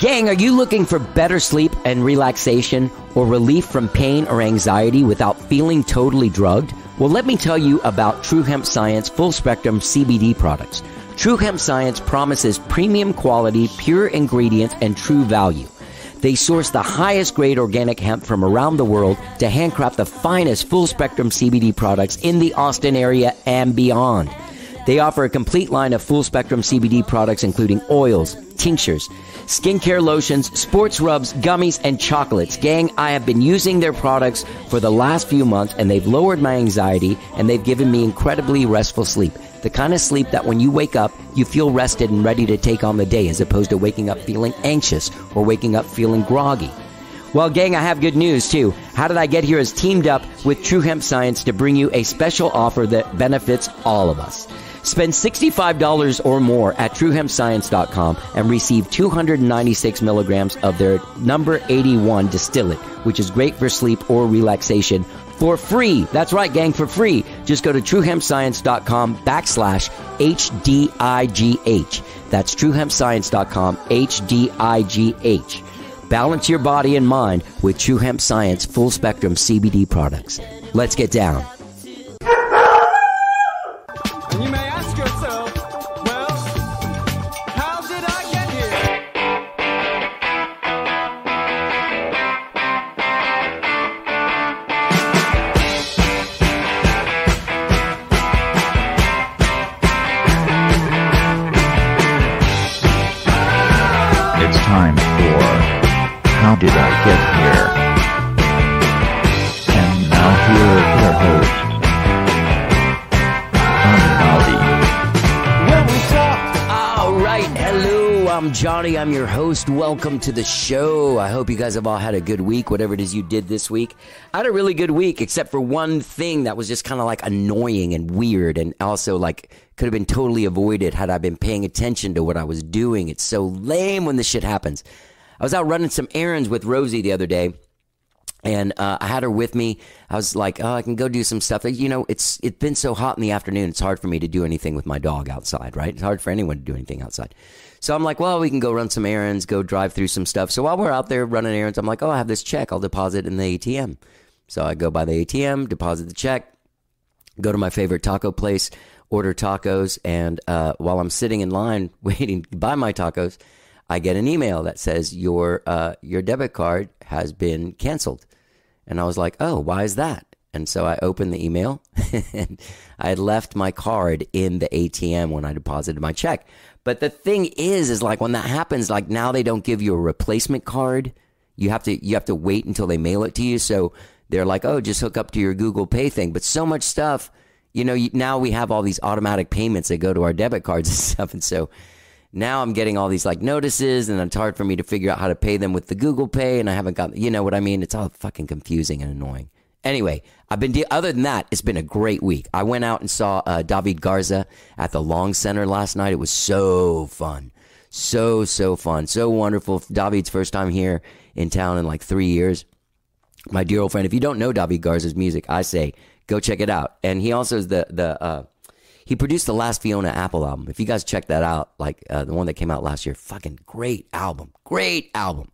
Gang, are you looking for better sleep and relaxation or relief from pain or anxiety without feeling totally drugged? Well, let me tell you about True Hemp Science full spectrum CBD products. True Hemp Science promises premium quality, pure ingredients, and true value. They source the highest grade organic hemp from around the world to handcraft the finest full spectrum CBD products in the Austin area and beyond. They offer a complete line of full spectrum CBD products, including oils, tinctures, skincare lotions, sports rubs, gummies, and chocolates. Gang, I have been using their products for the last few months, and they've lowered my anxiety and they've given me incredibly restful sleep. The kind of sleep that when you wake up, you feel rested and ready to take on the day, as opposed to waking up feeling anxious or waking up feeling groggy. Well, gang, I have good news too. How Did I Get Here has teamed up with True Hemp Science to bring you a special offer that benefits all of us. Spend $65 or more at truehempscience.com and receive 296 milligrams of their number 81 distillate, which is great for sleep or relaxation for free. That's right, gang, for free. Just go to truehempscience.com backslash HDIGH. That's truehempscience.com HDIGH. Balance your body and mind with True Hemp Science full spectrum CBD products. Let's get down. I'm your host. Welcome to the show. I hope you guys have all had a good week, whatever it is you did this week. I had a really good week, except for one thing that was just kind of like annoying and weird, and also like could have been totally avoided had I been paying attention to what I was doing. It's so lame when this shit happens. I was out running some errands with Rosie the other day and uh, I had her with me. I was like, "Oh, I can go do some stuff." You know, it's it's been so hot in the afternoon. It's hard for me to do anything with my dog outside, right? It's hard for anyone to do anything outside. So I'm like, "Well, we can go run some errands, go drive through some stuff." So while we're out there running errands, I'm like, "Oh, I have this check. I'll deposit in the ATM." So I go by the ATM, deposit the check, go to my favorite taco place, order tacos, and uh, while I'm sitting in line waiting to buy my tacos, I get an email that says your uh, your debit card has been canceled, and I was like, oh, why is that? And so I opened the email, and I had left my card in the ATM when I deposited my check. But the thing is, is like when that happens, like now they don't give you a replacement card. You have to you have to wait until they mail it to you. So they're like, oh, just hook up to your Google Pay thing. But so much stuff, you know, now we have all these automatic payments that go to our debit cards and stuff. And so now I'm getting all these like notices, and it's hard for me to figure out how to pay them with the Google Pay. And I haven't got, you know what I mean? It's all fucking confusing and annoying. Anyway, I've been, de- other than that, it's been a great week. I went out and saw uh, David Garza at the Long Center last night. It was so fun. So, so fun. So wonderful. David's first time here in town in like three years my dear old friend. If you don't know David Garza's music, I say go check it out. And he also is the the uh, he produced the last Fiona Apple album. If you guys check that out, like uh, the one that came out last year, fucking great album, great album.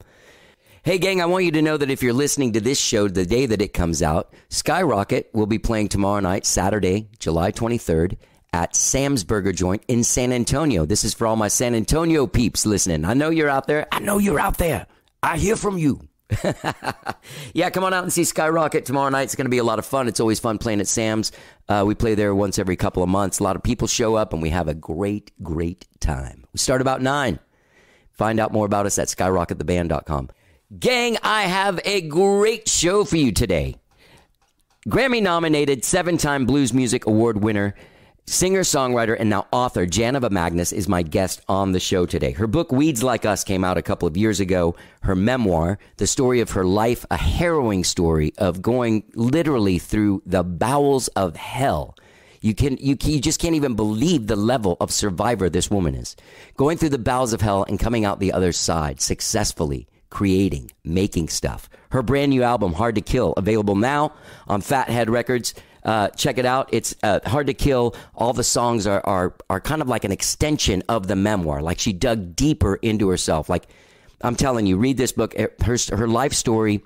Hey gang, I want you to know that if you're listening to this show the day that it comes out, Skyrocket will be playing tomorrow night, Saturday, July 23rd. At Sam's Burger Joint in San Antonio. This is for all my San Antonio peeps listening. I know you're out there. I know you're out there. I hear from you. yeah, come on out and see Skyrocket tomorrow night. It's going to be a lot of fun. It's always fun playing at Sam's. Uh, we play there once every couple of months. A lot of people show up and we have a great, great time. We start about nine. Find out more about us at skyrockettheband.com. Gang, I have a great show for you today. Grammy nominated, seven time Blues Music Award winner, singer songwriter, and now author Janiva Magness is my guest on the show today. Her book, Weeds Like Us, came out a couple of years ago. Her memoir, the story of her life, a harrowing story of going literally through the bowels of hell. You can you, you just can't even believe the level of survivor this woman is. Going through the bowels of hell and coming out the other side successfully creating, making stuff. Her brand new album, Hard to Kill, available now on Fathead Records. Uh, check it out. It's uh, Hard to Kill. All the songs are, are are kind of like an extension of the memoir. Like she dug deeper into herself. Like I'm telling you, read this book. Her her life story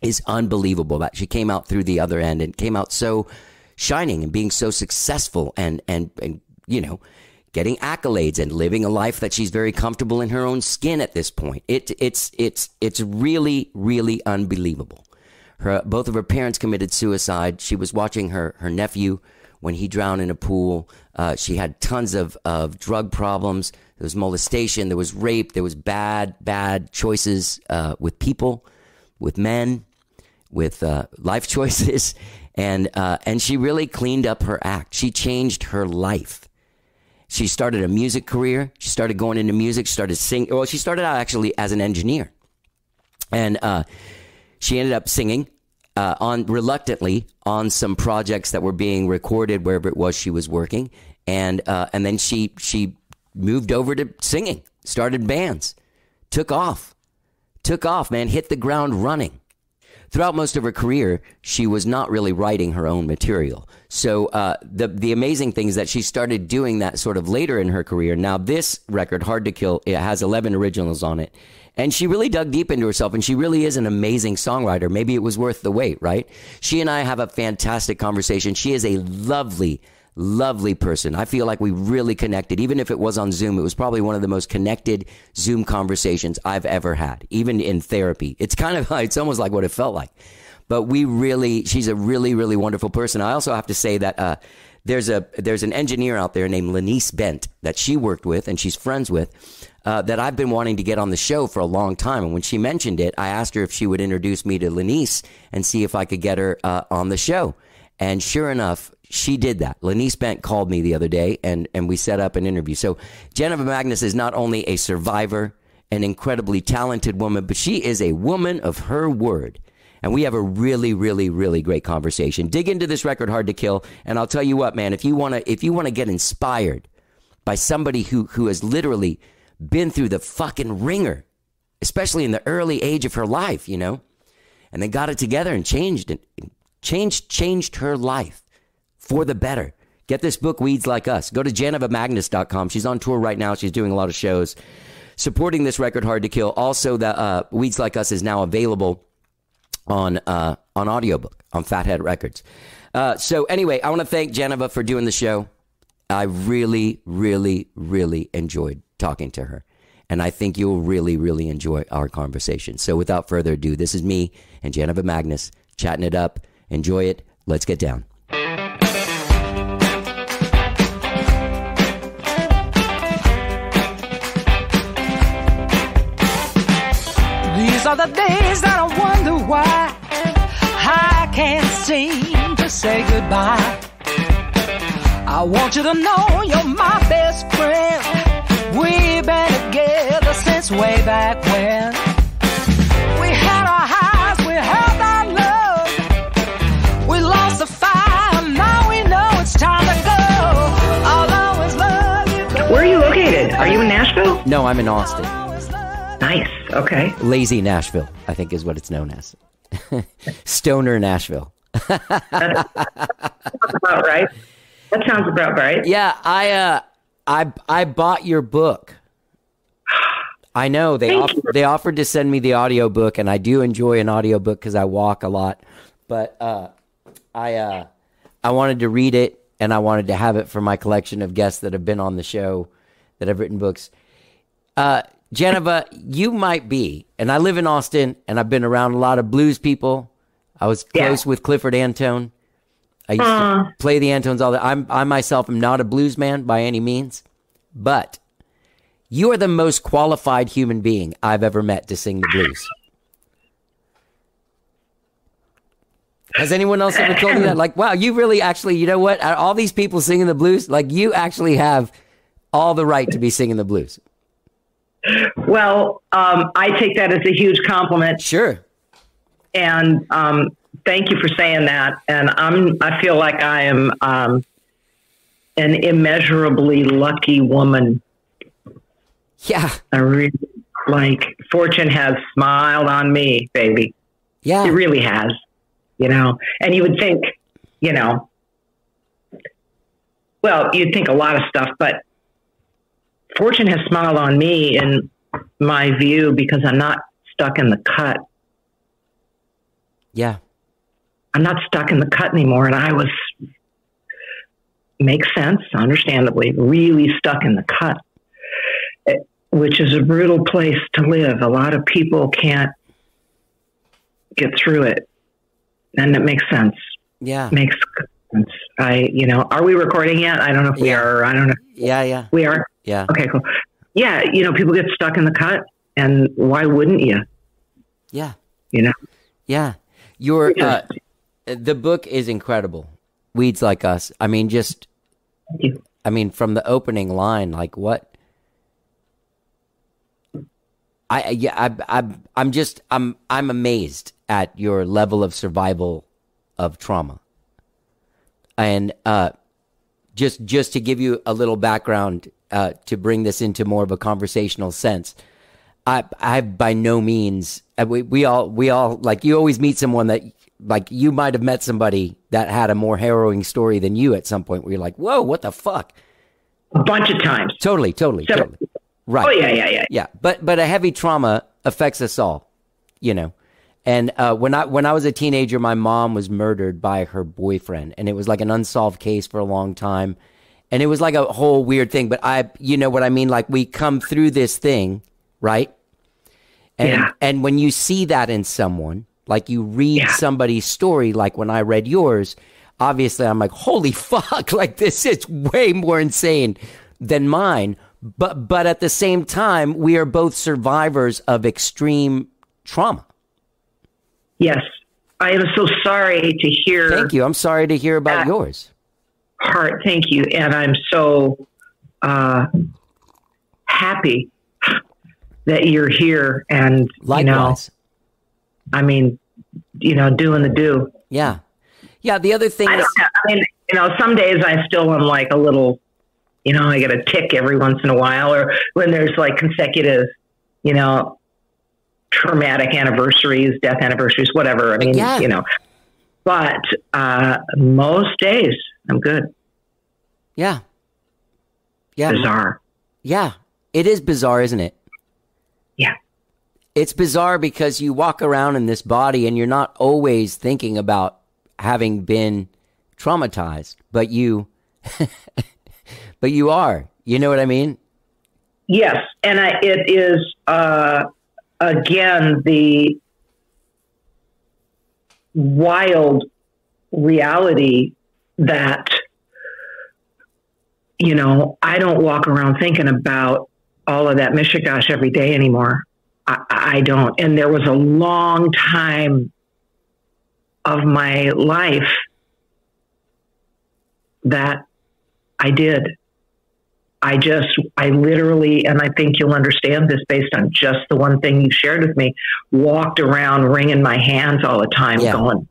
is unbelievable. That she came out through the other end and came out so shining and being so successful and and and you know getting accolades and living a life that she's very comfortable in her own skin at this point. It it's it's it's really really unbelievable. Her both of her parents committed suicide. She was watching her her nephew when he drowned in a pool. Uh, she had tons of, of drug problems. There was molestation. There was rape. There was bad, bad choices uh, with people, with men, with uh, life choices. And, uh, and she really cleaned up her act. She changed her life. She started a music career. She started going into music. She started singing. Well, she started out actually as an engineer. And uh, she ended up singing uh, on reluctantly on some projects that were being recorded wherever it was she was working, and uh, and then she she moved over to singing, started bands, took off, took off, man, hit the ground running. Throughout most of her career, she was not really writing her own material. So uh, the the amazing thing is that she started doing that sort of later in her career. Now this record, Hard to Kill, it has 11 originals on it, and she really dug deep into herself, and she really is an amazing songwriter. Maybe it was worth the wait, right? She and I have a fantastic conversation. She is a lovely, lovely person. I feel like we really connected. Even if it was on Zoom, it was probably one of the most connected Zoom conversations I've ever had, even in therapy. It's kind of, it's almost like what it felt like. But we really, she's a really, really wonderful person. I also have to say that, uh, there's a there's an engineer out there named Lenise Bent that she worked with and she's friends with uh, that I've been wanting to get on the show for a long time. And when she mentioned it, I asked her if she would introduce me to Lenice and see if I could get her uh, on the show. And sure enough, she did that. Lenise Bent called me the other day and, and we set up an interview. So Janiva Magness is not only a survivor, an incredibly talented woman, but she is a woman of her word. And we have a really, really, really great conversation. Dig into this record, Hard to Kill. And I'll tell you what, man, if you want to, if you want to get inspired by somebody who, who has literally been through the fucking ringer, especially in the early age of her life, you know, and they got it together and changed it, changed, changed her life for the better. Get this book, Weeds Like Us. Go to JanivaMagness.com. She's on tour right now. She's doing a lot of shows supporting this record, Hard to Kill. Also, the uh, Weeds Like Us is now available on uh, on audiobook on Fathead Records. Uh, so anyway, I want to thank Janiva for doing the show. I really, really, really enjoyed talking to her. And I think you'll really, really enjoy our conversation. So without further ado, this is me and Janiva Magness chatting it up. Enjoy it. Let's get down. Are the days that I wonder why I can't seem to say goodbye. I want you to know you're my best friend. We've been together since way back when. We had our highs, we had our lows. We lost the fire, now we know it's time to go. I'll always love you. Where are you located? Are you in Nashville? No, I'm in Austin. Always love Nice. Okay. Lazy Nashville, I think is what it's known as. Stoner Nashville. About right. That sounds about right. Yeah, I uh I I bought your book. I know they off- they offered to send me the audiobook and I do enjoy an audiobook cuz I walk a lot. But uh I uh I wanted to read it and I wanted to have it for my collection of guests that have been on the show that have written books. Uh Janiva, you might be, and I live in Austin and I've been around a lot of blues people. I was Yeah. close with Clifford Antone. I used Aw. to uh. play the Antones all the I'm I myself am not a blues man by any means, but you are the most qualified human being I've ever met to sing the blues. Has anyone else ever told you that? Like, wow, you really actually, you know what? All these people singing the blues, like you actually have all the right to be singing the blues. Well, um, I take that as a huge compliment, Sure. and um, thank you for saying that. And I'm I feel like I am um, an immeasurably lucky woman. Yeah. I really like fortune has smiled on me, baby. Yeah. It really has, you know. And you would think, you know, well, you'd think a lot of stuff, but fortune has smiled on me in my view because I'm not stuck in the cut. Yeah. I'm not stuck in the cut anymore. And I was, makes sense, understandably, really stuck in the cut, which is a brutal place to live. A lot of people can't get through it. And it makes sense. Yeah. Makes sense. I, you know, are we recording yet? I don't know if we are. I don't know. Yeah. Yeah. We are. Yeah. Okay, cool. Yeah, you know, people get stuck in the cut, and why wouldn't you? Yeah. You know, Yeah. Your uh, the book is incredible. Weeds like us. I mean, just Thank you. I mean, from the opening line, like what? I yeah, I, I I'm just I'm I'm amazed at your level of survival of trauma. And uh, just just to give you a little background uh, to bring this into more of a conversational sense, I I by no means uh, we we all we all like you always meet someone that like you might have met somebody that had a more harrowing story than you at some point where you're like, whoa, what the fuck? A bunch of times. Totally, totally, Several- totally. Right. Oh yeah, yeah, yeah. Yeah, but but a heavy trauma affects us all, you know. And uh, when I when I was a teenager, my mom was murdered by her boyfriend, and it was like an unsolved case for a long time, and it was like a whole weird thing. But I, you know what I mean? Like we come through this thing, right? And Yeah. and when you see that in someone, like you read Yeah. somebody's story, like when I read yours, obviously I'm like, holy fuck, like this is way more insane than mine. But but at the same time, we are both survivors of extreme trauma. Yes, I am so sorry to hear. Thank you. I'm sorry to hear about Uh, yours. Heart, thank you, and I'm so uh, happy that you're here, and you know, I mean, you know, doing the do. Yeah. Yeah. The other thing I is, I mean, you know, some days I still am like a little, you know, I get a tick every once in a while, or when there's like consecutive, you know, traumatic anniversaries, death anniversaries, whatever. I mean, Yeah. you know, but uh, most days I'm good. yeah. Yeah. Bizarre. Yeah. It is bizarre, isn't it? Yeah. It's bizarre because you walk around in this body and you're not always thinking about having been traumatized, but you, but you are. You know what I mean? Yes, and I, it is uh, again the wild reality that you know I don't walk around thinking about all of that mishigash every day anymore. I, I don't, and there was a long time of my life that I did. I just, I literally, and I think you'll understand this based on just the one thing you shared with me, walked around wringing my hands all the time, Yeah. going,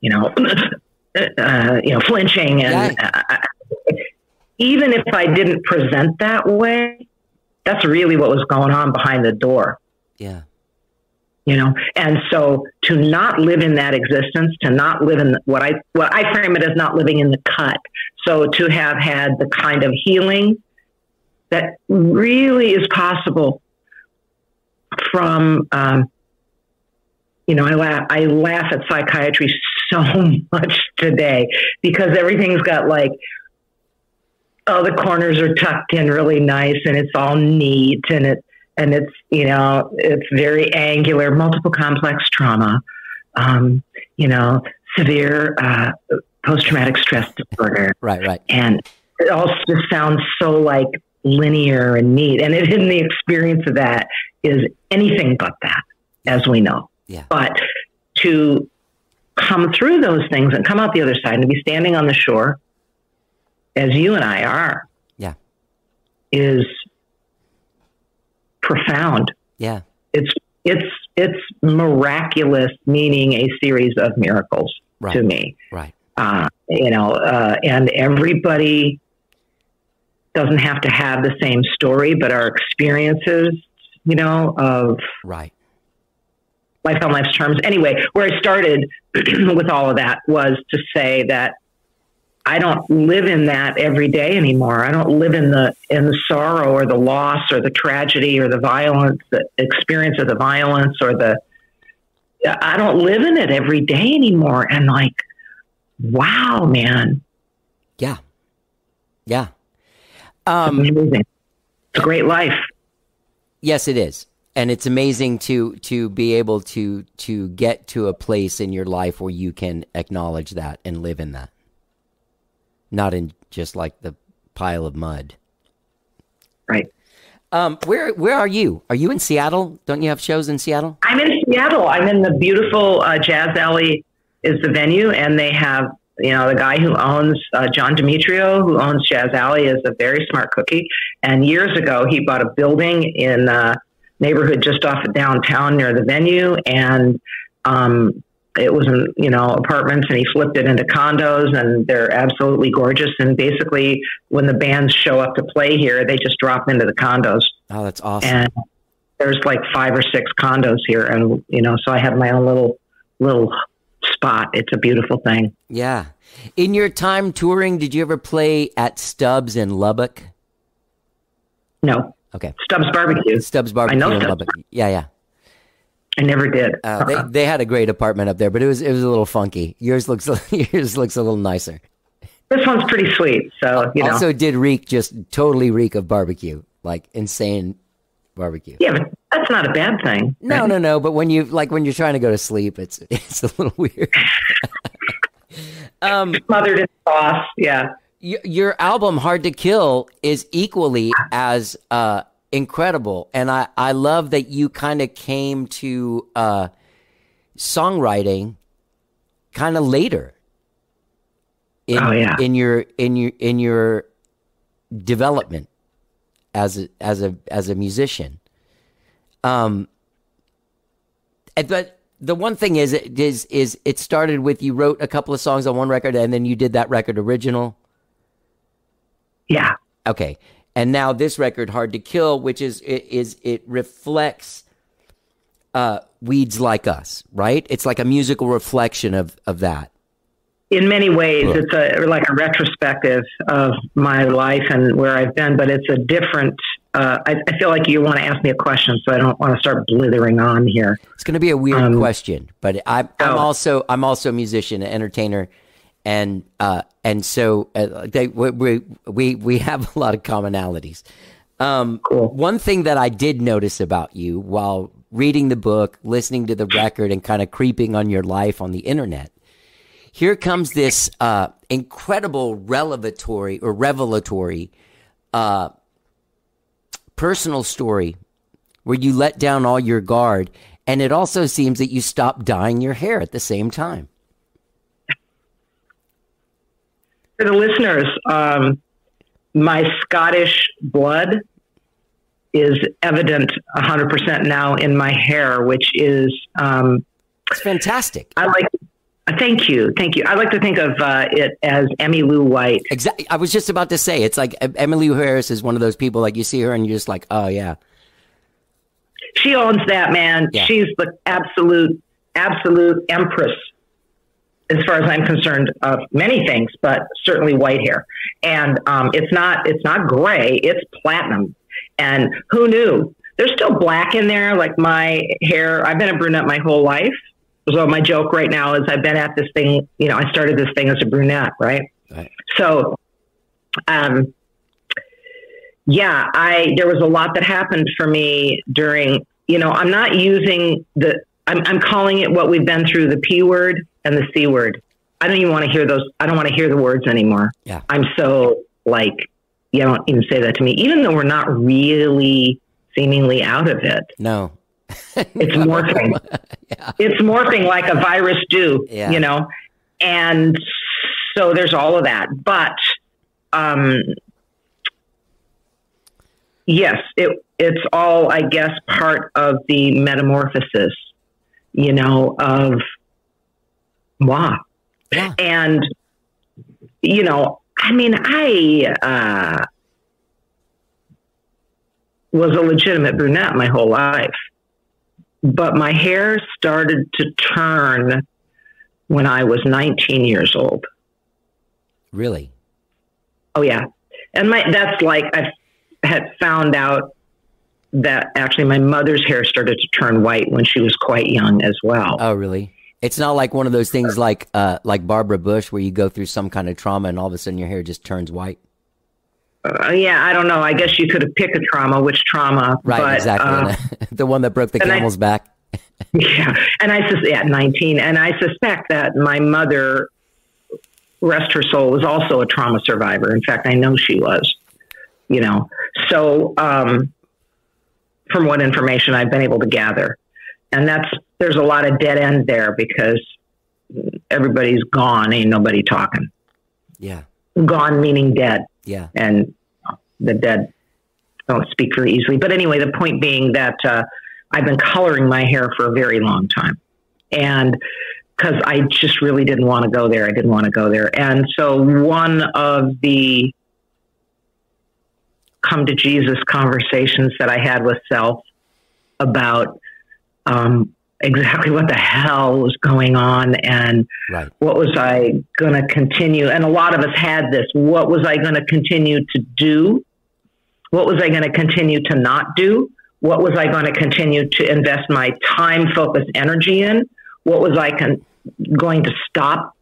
you know, uh, you know, flinching, and uh, even if I didn't present that way, that's really what was going on behind the door. Yeah. you know and so to not live in that existence to not live in what i what i frame it as not living in the cut. So to have had the kind of healing that really is possible from um, you know I laugh, I laugh at psychiatry so much today because everything's got like oh the corners are tucked in really nice and it's all neat and it and it's you know it's very angular multiple complex trauma um, you know severe uh, post-traumatic stress disorder Right. Right. and it all just sounds so like linear and neat and it, in the experience of that is anything but that as we know Yeah. but to come through those things and come out the other side and to be standing on the shore as you and i are Yeah. is profound Yeah. it's it's it's miraculous meaning a series of miracles Right. to me Right. uh, you know, uh, and everybody doesn't have to have the same story, but our experiences, you know, of Right. Life on life's terms. Anyway, where I started with all of that was to say that I don't live in that every day anymore. I don't live in the in the sorrow or the loss or the tragedy or the violence, the experience of the violence or the I don't live in it every day anymore. And like, wow, man, Yeah. Yeah. it's Um, amazing. It's a great life. yes, it is. And it's amazing to to be able to to get to a place in your life where you can acknowledge that and live in that. Not in just like the pile of mud. Right. Um, where where are you? Are you in Seattle? Don't you have shows in Seattle? I'm in Seattle. I'm in the beautiful uh, Jazz Alley is the venue, and they have you know the guy who owns uh, John Dimitriou, who owns Jazz Alley, is a very smart cookie. And years ago, he bought a building in a neighborhood just off of downtown near the venue, and um, it was in you know apartments, and he flipped it into condos, and they're absolutely gorgeous. And basically, when the bands show up to play here, they just drop into the condos Oh, that's awesome. and there's like five or six condos here and you know so i have my own little little spot it's a beautiful thing yeah. In your time touring, did you ever play at Stubbs in Lubbock? no Okay. stubbs barbecue Stubbs Barbecue I know Stubbs. Yeah, yeah. i never did Uh, they they had a great apartment up there, but it was it was a little funky. Yours looks yours looks a little nicer. this one's pretty sweet so you know Also, did reek just totally reek of barbecue, like insane barbecue. yeah but that's not a bad thing No, no, no. But when you like when you're trying to go to sleep, it's it's a little weird. um, smothered in sauce yeah y- your album "Hard to Kill" is equally as uh, incredible, and I I love that you kind of came to uh, songwriting kind of later. In, Oh, yeah. in your in your in your development as a as a as a musician. Um, but the one thing is it is is it started with you wrote a couple of songs on one record and then you did that record original. Yeah Okay, and now this record, "Hard to Kill," which is it is it reflects uh, weeds like us, right? It's like a musical reflection of of that. in many ways it's a like a retrospective of my life and where i've been but it's a different uh, I, I feel like you want to ask me a question so i don't want to start blithering on here It's going to be a weird Um, question, but I'm, I'm oh. also I'm also a musician, an entertainer, and uh, and so uh, they we, we we have a lot of commonalities. Um, Cool. One thing that I did notice about you while reading the book, listening to the record, and kind of creeping on your life on the internet, here comes this uh, incredible revelatory or revelatory uh, personal story where you let down all your guard, and it also seems that you stopped dyeing your hair at the same time. For the listeners, um, my Scottish blood is evident 100% now in my hair, which is, um, It's fantastic. I like, thank you, thank you. I like to think of uh, it as Emmy Lou White. Exactly. I was just about to say it's like uh, Emmylou Harris is one of those people like you see her and you're just like, oh yeah, She owns that, man. Yeah. She's the absolute, absolute empress, as far as I'm concerned, of many things, but certainly white hair. And um, it's not, it's not gray. It's platinum. And who knew? There's still black in there. Like my hair, I've been a brunette my whole life. So my joke right now is I've been at this thing. You know, I started this thing as a brunette, right? Right. So, um, yeah, I there was a lot that happened for me during. You know, I'm not using the. I'm, I'm calling it what we've been through: the p word and the c word. I don't even want to hear those. I don't want to hear the words anymore. Yeah. I'm so like, you don't even say that to me, even though we're not really seemingly out of it. no, It's morphing. It's morphing like a virus do, Yeah. you know? And so there's all of that. But um yes, it it's all I guess part of the metamorphosis, you know, of wow. yeah, And you know, I mean, I uh was a legitimate brunette my whole life but my hair started to turn when I was 19 years old. Really? Oh yeah, and my that's like I had found out that actually my mother's hair started to turn white when she was quite young as well. Oh, really? It's not like one of those things like uh, like Barbara Bush where you go through some kind of trauma and all of a sudden your hair just turns white. Uh, yeah, I don't know. I guess you could have picked a trauma, which trauma? Right, but, exactly. uh, the one that broke the and I- camel's back. yeah, and I sus- yeah, nineteen, and I suspect that my mother, rest her soul, was also a trauma survivor. In fact, I know she was. You know, so um, from what information I've been able to gather, and that's there's a lot of dead end there because everybody's gone, ain't nobody talking. Yeah, Gone meaning dead. yeah, and the dead don't speak very easily. But anyway, the point being that uh, I've been coloring my hair for a very long time, and because I just really didn't want to go there, I didn't want to go there, and so one of the come to Jesus conversations that I had with self about um, exactly what the hell was going on and right. what was I going to continue? And a lot of us had this. What was I going to continue to do? What was I going to continue to not do? What was I going to continue to invest my time, focus, energy in? What was I con- going to stop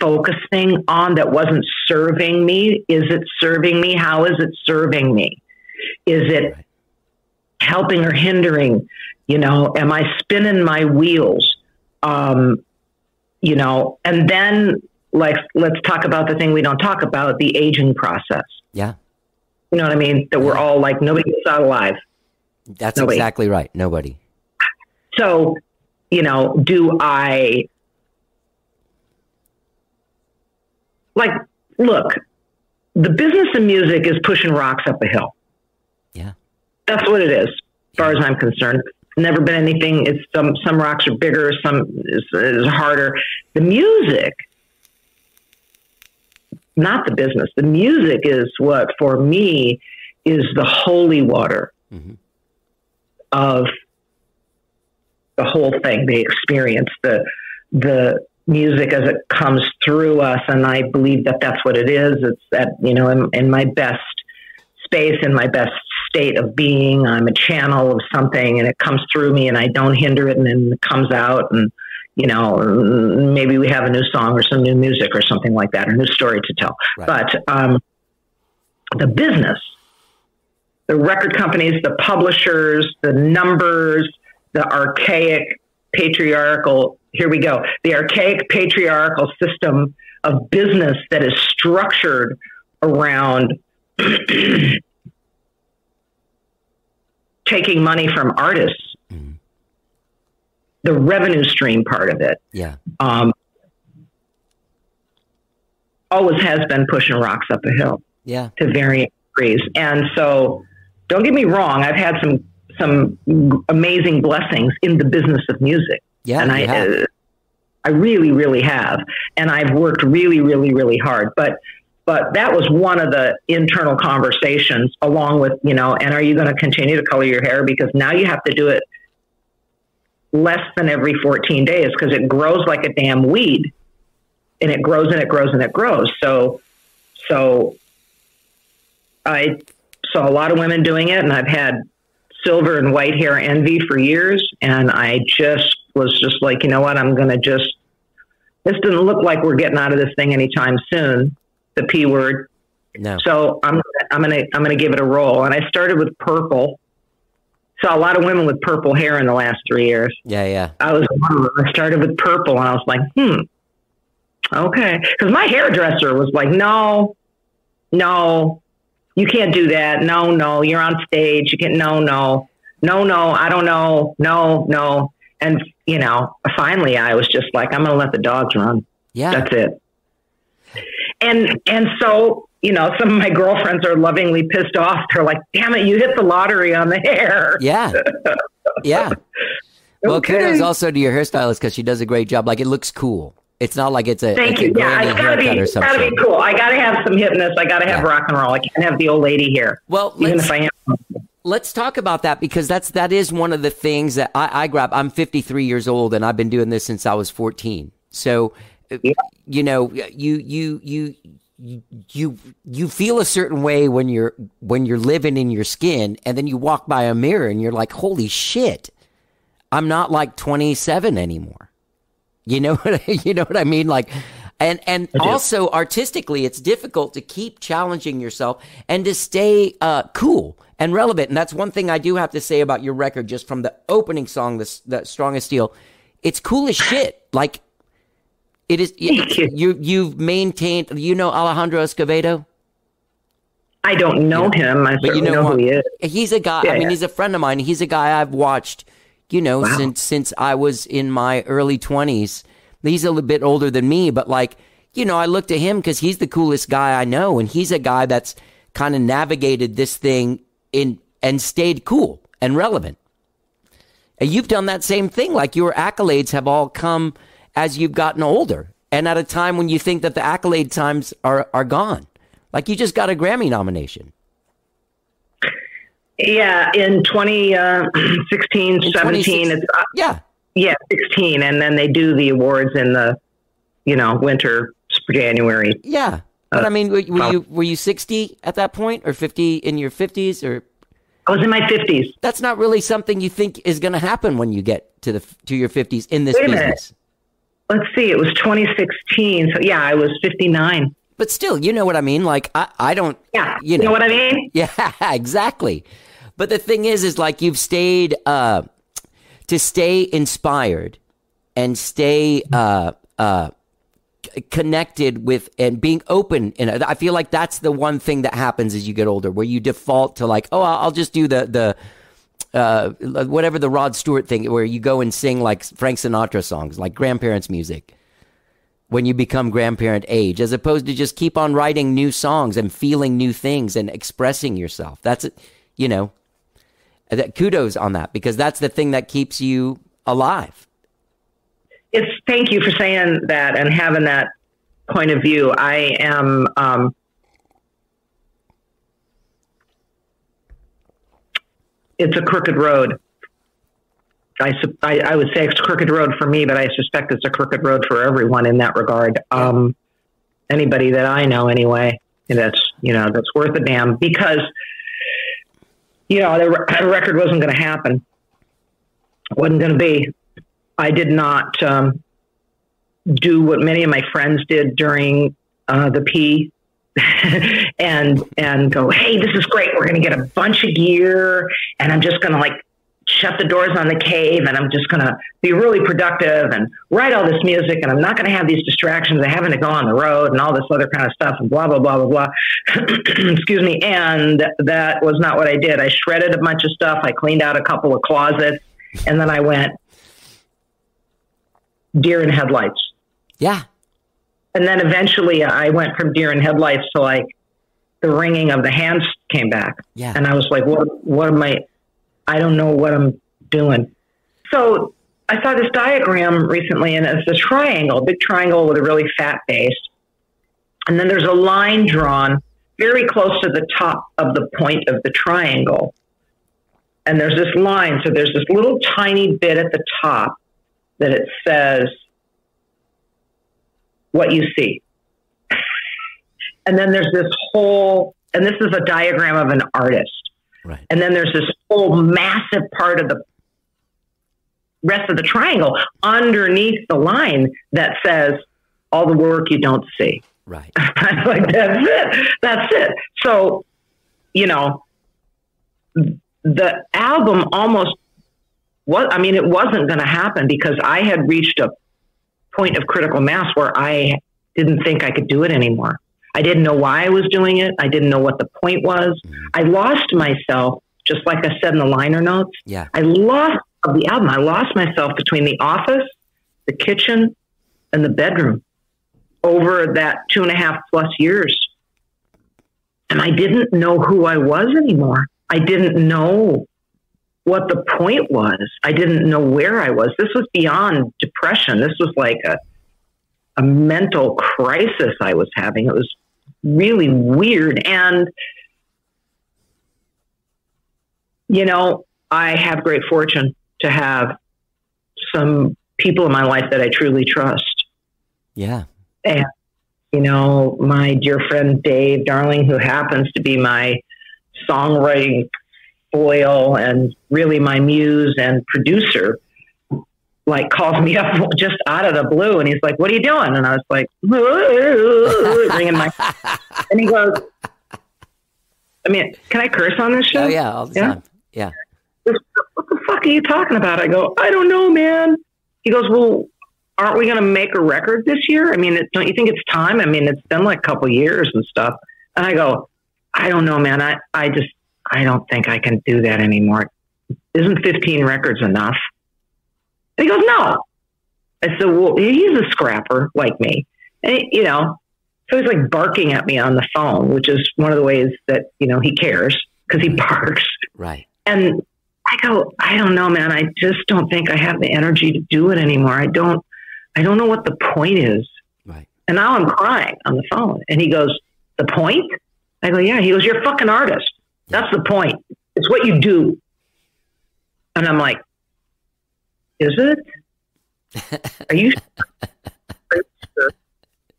focusing on that wasn't serving me? Is it serving me? How is it serving me? Is it helping or hindering? You know, am I spinning my wheels? Um, you know, and then like let's talk about the thing we don't talk about, the aging process. Yeah, You know what I mean? That we're all like nobody gets out alive. that's Nobody. exactly right. Nobody. So, you know, do I like look, the business of music is pushing rocks up a hill. Yeah, That's what it is, as far as I'm concerned. Never been anything. It's some some rocks are bigger, some is, is harder. The music, not the business. The music is what for me is the holy water Mhm. of the whole thing, the experience, the the music as it comes through us, and I believe that that's what it is. It's that you know, in, in my best space, in my best state of being, I'm a channel of something, and it comes through me, and I don't hinder it, and then it comes out, and you know, maybe we have a new song or some new music or something like that, or new story to tell. Right. But um, the business, the record companies, the publishers, the numbers, the archaic patriarchal, here we go, the archaic patriarchal system of business that is structured around taking money from artists, Mhm. the revenue stream part of it, yeah, um, always has been pushing rocks up a hill yeah. to varying degrees. And so, don't get me wrong, I've had some some amazing blessings in the business of music, Yeah, and I have. uh, I really really have, and I've worked really really really hard, but. But that was one of the internal conversations, along with you know, and are you going to continue to color your hair because now you have to do it less than every 14 days because it grows like a damn weed, and it grows and it grows and it grows. So, so I saw a lot of women doing it, and I've had silver and white hair envy for years. And I just was just like, you know what? I'm going to just, this doesn't look like we're getting out of this thing anytime soon. The P word. No, So I'm, I'm going to, I'm going to give it a roll. And I started with purple. Saw a lot of women with purple hair in the last three years. yeah, yeah, I was one of. I started with purple and I was like, hmm, okay. Because my hairdresser was like, no, no, you can't do that. No, no, you're on stage. You can't. no, no, no, no, I don't know. No, no. And, you know, finally I was just like, I'm going to let the dogs run. yeah. That's it. And, and so, you know, some of my girlfriends are lovingly pissed off. They're like, damn it, you hit the lottery on the hair. Yeah. Yeah. Well, Okay. kudos also to your hairstylist because she does a great job. Like it looks cool. It's not like it's a, Thank it's you. a Yeah, it's gotta be, haircut or it's gotta be cool. I gotta have some hipness. I gotta have Yeah. rock and roll. I can't have the old lady here, Well, even if I am. let's talk about that because that's that is one of the things that I, I grab. I'm 53 years old and I've been doing this since I was 14. So Yeah. you know, you you you you you you feel a certain way when you're when you're living in your skin, and then you walk by a mirror and you're like, holy shit, I'm not like 27 anymore. You know what I, you know what I mean? Like, and and also artistically, it's difficult to keep challenging yourself and to stay uh, cool and relevant. And that's one thing I do have to say about your record, just from the opening song, the the strongest steel. It's cool as shit. Like it is. Thank you. You you've maintained. You know Alejandro Escovedo. I don't know him. I But you know, know, who he is. He's a guy. Yeah, I mean, yeah. he's a friend of mine. He's a guy I've watched, you know, Wow. since since I was in my early twenties. He's a little bit older than me, but like, you know, I look to him because he's the coolest guy I know, and he's a guy that's kind of navigated this thing in and stayed cool and relevant. And you've done that same thing. Like your accolades have all come as you've gotten older, and at a time when you think that the accolade times are are gone. Like you just got a Grammy nomination. Yeah, in 2016, In 17, it's uh, Yeah, yeah, 16, and then they do the awards in the, you know, winter, January. Yeah, but Uh, I mean, were, were you were you sixty at that point, or fifty in your fifties, or I was in my 50s. that's not really something you think is going to happen when you get to the to your fifties in this Wait a business? Let's see, it was 2016. So yeah, I was 59. But still, you know what I mean. Like I, I don't. Yeah, you know, what I mean? Yeah, exactly. But the thing is, is like you've stayed uh, to stay inspired and stay uh, uh, connected with and being open. And I feel like that's the one thing that happens as you get older, where you default to like, oh, I'll I'll just do the the uh, whatever the Rod Stewart thing, where you go and sing like Frank Sinatra songs, like grandparents' music. When you become grandparent age, as opposed to just keep on writing new songs and feeling new things and expressing yourself. That's you know. That kudos on that because that's the thing that keeps you alive. It's thank you for saying that and having that point of view. I am um, it's a crooked road. I, I I would say it's a crooked road for me, but I suspect it's a crooked road for everyone in that regard. Um, anybody that I know, anyway, that's you know that's worth a damn because you know the re- record wasn't going to happen. wasn't going to be. I did not um, do what many of my friends did during uh, the P, and and go, hey, this is great. We're going to get a bunch of gear, and I'm just going to like shut the doors on the cave, and I'm just going to be really productive and write all this music, and I'm not going to have these distractions of having to go on the road and all this other kind of stuff, and blah blah blah blah blah. Excuse me. And that was not what I did. I shredded a bunch of stuff. I cleaned out a couple of closets, and then I went deer in headlights. Yeah. And then eventually I went from deer in headlights to like the ringing of the hands came back. Yeah. And I was like, what, what am I, I don't know what I'm doing. So I saw this diagram recently and it's a triangle, a big triangle with a really fat base. And then there's a line drawn very close to the top of the point of the triangle. And there's this line. So there's this little tiny bit at the top that it says what you see. And then there's this whole, and this is a diagram of an artist. Right. And then there's this whole massive part of the rest of the triangle underneath the line that says all the work you don't see. Right. I'm like, that's it. That's it. So, you know, the album almost was, I mean, it wasn't going to happen because I had reached a point of critical mass where I didn't think I could do it anymore. I didn't know why I was doing it. I didn't know what the point was. Mm. I lost myself, just like I said in the liner notes. Yeah. I lost the album. I lost myself between the office, the kitchen, and the bedroom over that two and a half plus years. And I didn't know who I was anymore. I didn't know what the point was. I didn't know where I was. This was beyond depression. This was like a a mental crisis I was having. It was really weird. And you know, I have great fortune to have some people in my life that I truly trust Yeah. and you know my dear friend Dave Darling, who happens to be my songwriting foil and really my muse and producer, like calls me up just out of the blue, and he's like, "What are you doing?" And I was like, ringing my, and he goes, "I mean, can I curse on this show?" Oh yeah, all the Yeah. time. Yeah. what the fuck are you talking about? I go, I don't know, man. He goes, well, aren't we going to make a record this year? I mean, it, don't you think it's time? I mean, it's been like a couple years and stuff. And I go, I don't know, man. I, I just, I don't think I can do that anymore. Isn't 15 records enough? And he goes, no. I said, well, he's a scrapper like me. And, he- you know, so he's like barking at me on the phone, which is one of the ways that, you know, he cares because he barks. Right. And I go, I don't know, man. I just don't think I have the energy to do it anymore. I don't, I don't know what the point is. Right. And now I'm crying on the phone. And he goes, The point? I go, Yeah. He goes, You're a fucking artist. That's the point. It's what you do. And I'm like, Is it? Are you, are you sure?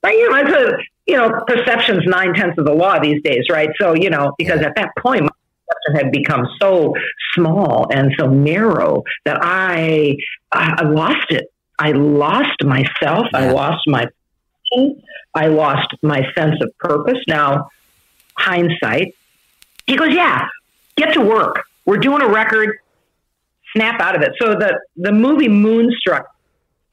You know, it's a, you know, perception's nine tenths of the law these days, right? So, you know, because at that point, my perception had become so small and so narrow that I, I, I lost it. I lost myself. I lost my, I lost my sense of purpose. Now, hindsight, he goes, "Yeah, get to work. We're doing a record. Snap out of it." So the the movie Moonstruck,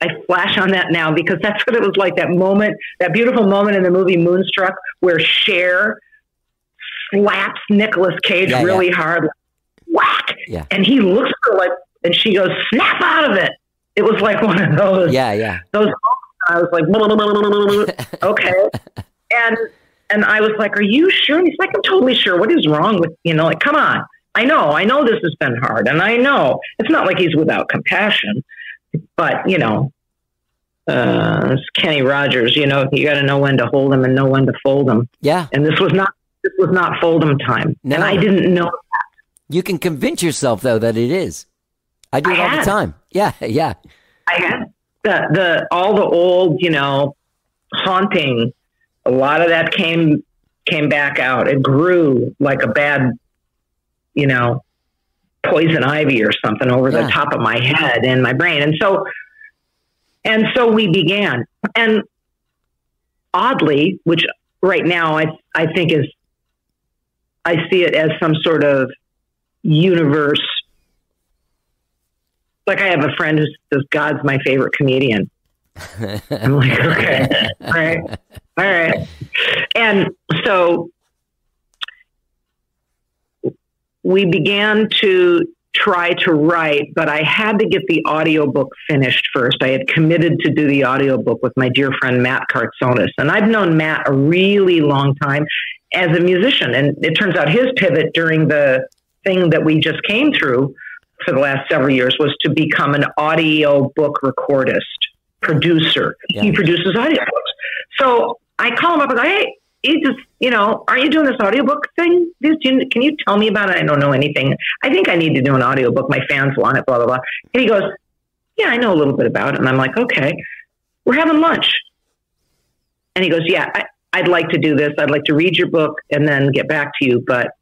I flash on that now because that's what it was like. That moment, that beautiful moment in the movie Moonstruck, where Cher slaps Nicolas Cage Yeah, really hard, like, whack, Yeah. and he looks at her like, and she goes, "Snap out of it." It was like one of those Yeah. Yeah. those I was like, okay. And and I was like, Are you sure? And he's like, I'm totally sure. What is wrong with you know, like, come on. I know, I know this has been hard, and I know it's not like he's without compassion, but you know, uh, it's Kenny Rogers. You know, you got to know when to hold him and know when to fold him. Yeah. And this was not this was not fold him time, No. and I didn't know. That. You can convince yourself though that it is. I do I it all the time. Yeah. Yeah. I had the the all the old, you know, haunting. A lot of that came came back out. It grew like a bad, you know, poison ivy or something over Yeah. the top of my head and my brain. And so and so we began. And oddly, which right now I I think is I see it as some sort of universe like I have a friend who says God's my favorite comedian. I'm like, okay, all right, all right. And so we began to try to write, but I had to get the audiobook finished first. I had committed to do the audiobook with my dear friend Matt Kartsonis. And I've known Matt a really long time as a musician. And it turns out his pivot during the thing that we just came through for the last several years was to become an audio book recordist, producer. Yeah. He produces audiobooks. So I call him up and go, hey, he just, you know, aren't you doing this audiobook thing? Can you tell me about it? I don't know anything. I think I need to do an audiobook. My fans want it, blah, blah, blah. And he goes, yeah, I know a little bit about it. And I'm like, okay, we're having lunch. And he goes, yeah, I, I'd like to do this. I'd like to read your book and then get back to you, but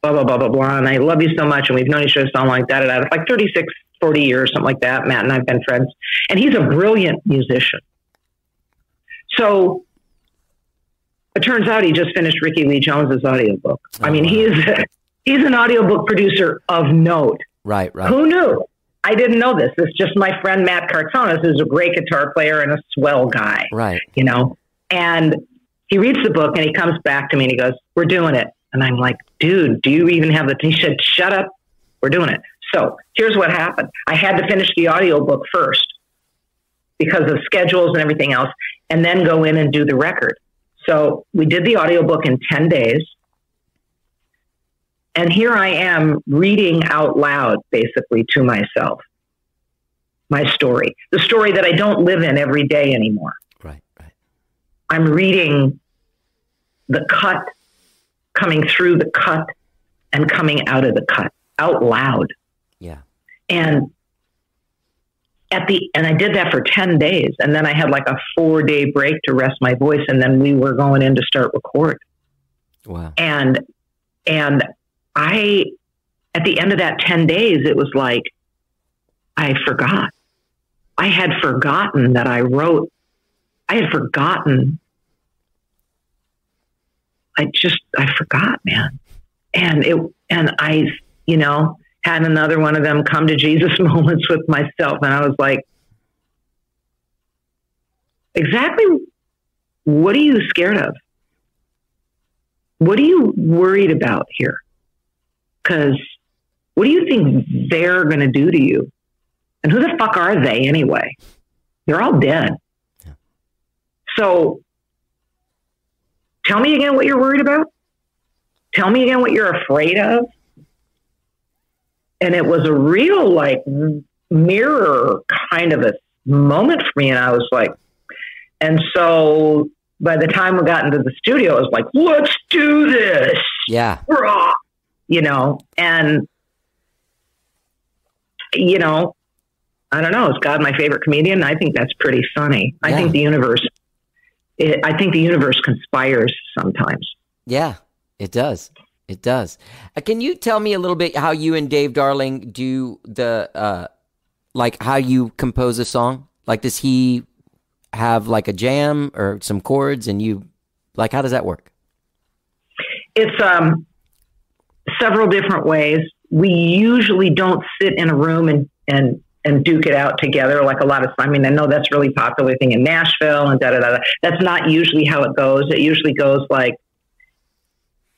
blah, blah, blah, blah, blah. And I love you so much. And we've known each other so long, da, da. It's like 36, 40 years, something like that. Matt and I've been friends. And he's a brilliant musician. So it turns out he just finished Rickie Lee Jones's audiobook. I mean, he is he's an audiobook producer of note. Right. Right. Who knew? I didn't know this. It's just my friend Matt Kartsonis, who's a great guitar player and a swell guy Right. you know. And he reads the book and he comes back to me and he goes, "We're doing it." And I'm like, "Dude, do you even have the?" He said, "Shut up, we're doing it." So here's what happened: I had to finish the audiobook first because of schedules and everything else, and then go in and do the record. So we did the audiobook in ten days. And here I am reading out loud, basically to myself, my story, the story that I don't live in every day anymore. Right. Right. I'm reading the cut coming through the cut and coming out of the cut out loud. Yeah. And at the and I did that for 10 days and then I had like a 4 day break to rest my voice and then we were going in to start record Wow. and and I at the end of that 10 days it was like I forgot. I had forgotten that I wrote I had forgotten. I just I forgot man. And it and I you know had another one of them come to Jesus moments with myself and I was like exactly what are you scared of? What are you worried about here? Cuz what do you think they're going to do to you? And who the fuck are they anyway? They're all dead. Yeah. so tell me again what you're worried about. Tell me again what you're afraid of and it was a real like mirror kind of a moment for me. And i was like and so by the time we got into the studio i was like let's do this. Yeah. Rah! you know? And you know i don't know. Is god my favorite comedian. I think that's pretty funny. I think the universe it, i think the universe conspires sometimes. Yeah, it does. It does. Uh, can you tell me a little bit how you and Dave Darling do the uh like how you compose a song? Like does he have like a jam or some chords and you like how does that work? it's um several different ways we usually don't sit in a room and and and duke it out together like a lot of i mean i know that's really popular thing in nashville and da da da that's not usually how it goes it usually goes like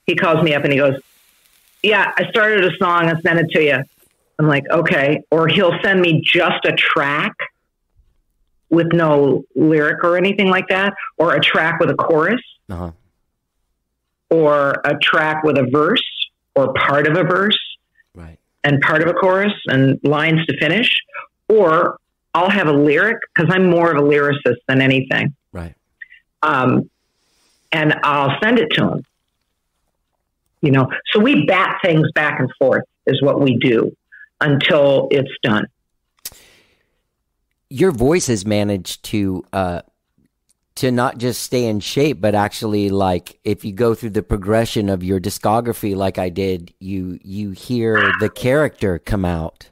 he calls me up and he goes yeah i started a song and sent it to you i'm like okay or he'll send me just a track with no lyric or anything like that or a track with a chorus Uh-huh. or a track with a verse or part of a verse Right. and part of a chorus and lines to finish, or I'll have a lyric because I'm more of a lyricist than anything. Right. Um, and I'll send it to him. You know, so we bat things back and forth is what we do until it's done. Your voice has managed to uh to not just stay in shape but actually like if you go through the progression of your discography like I did, you you hear the character come out.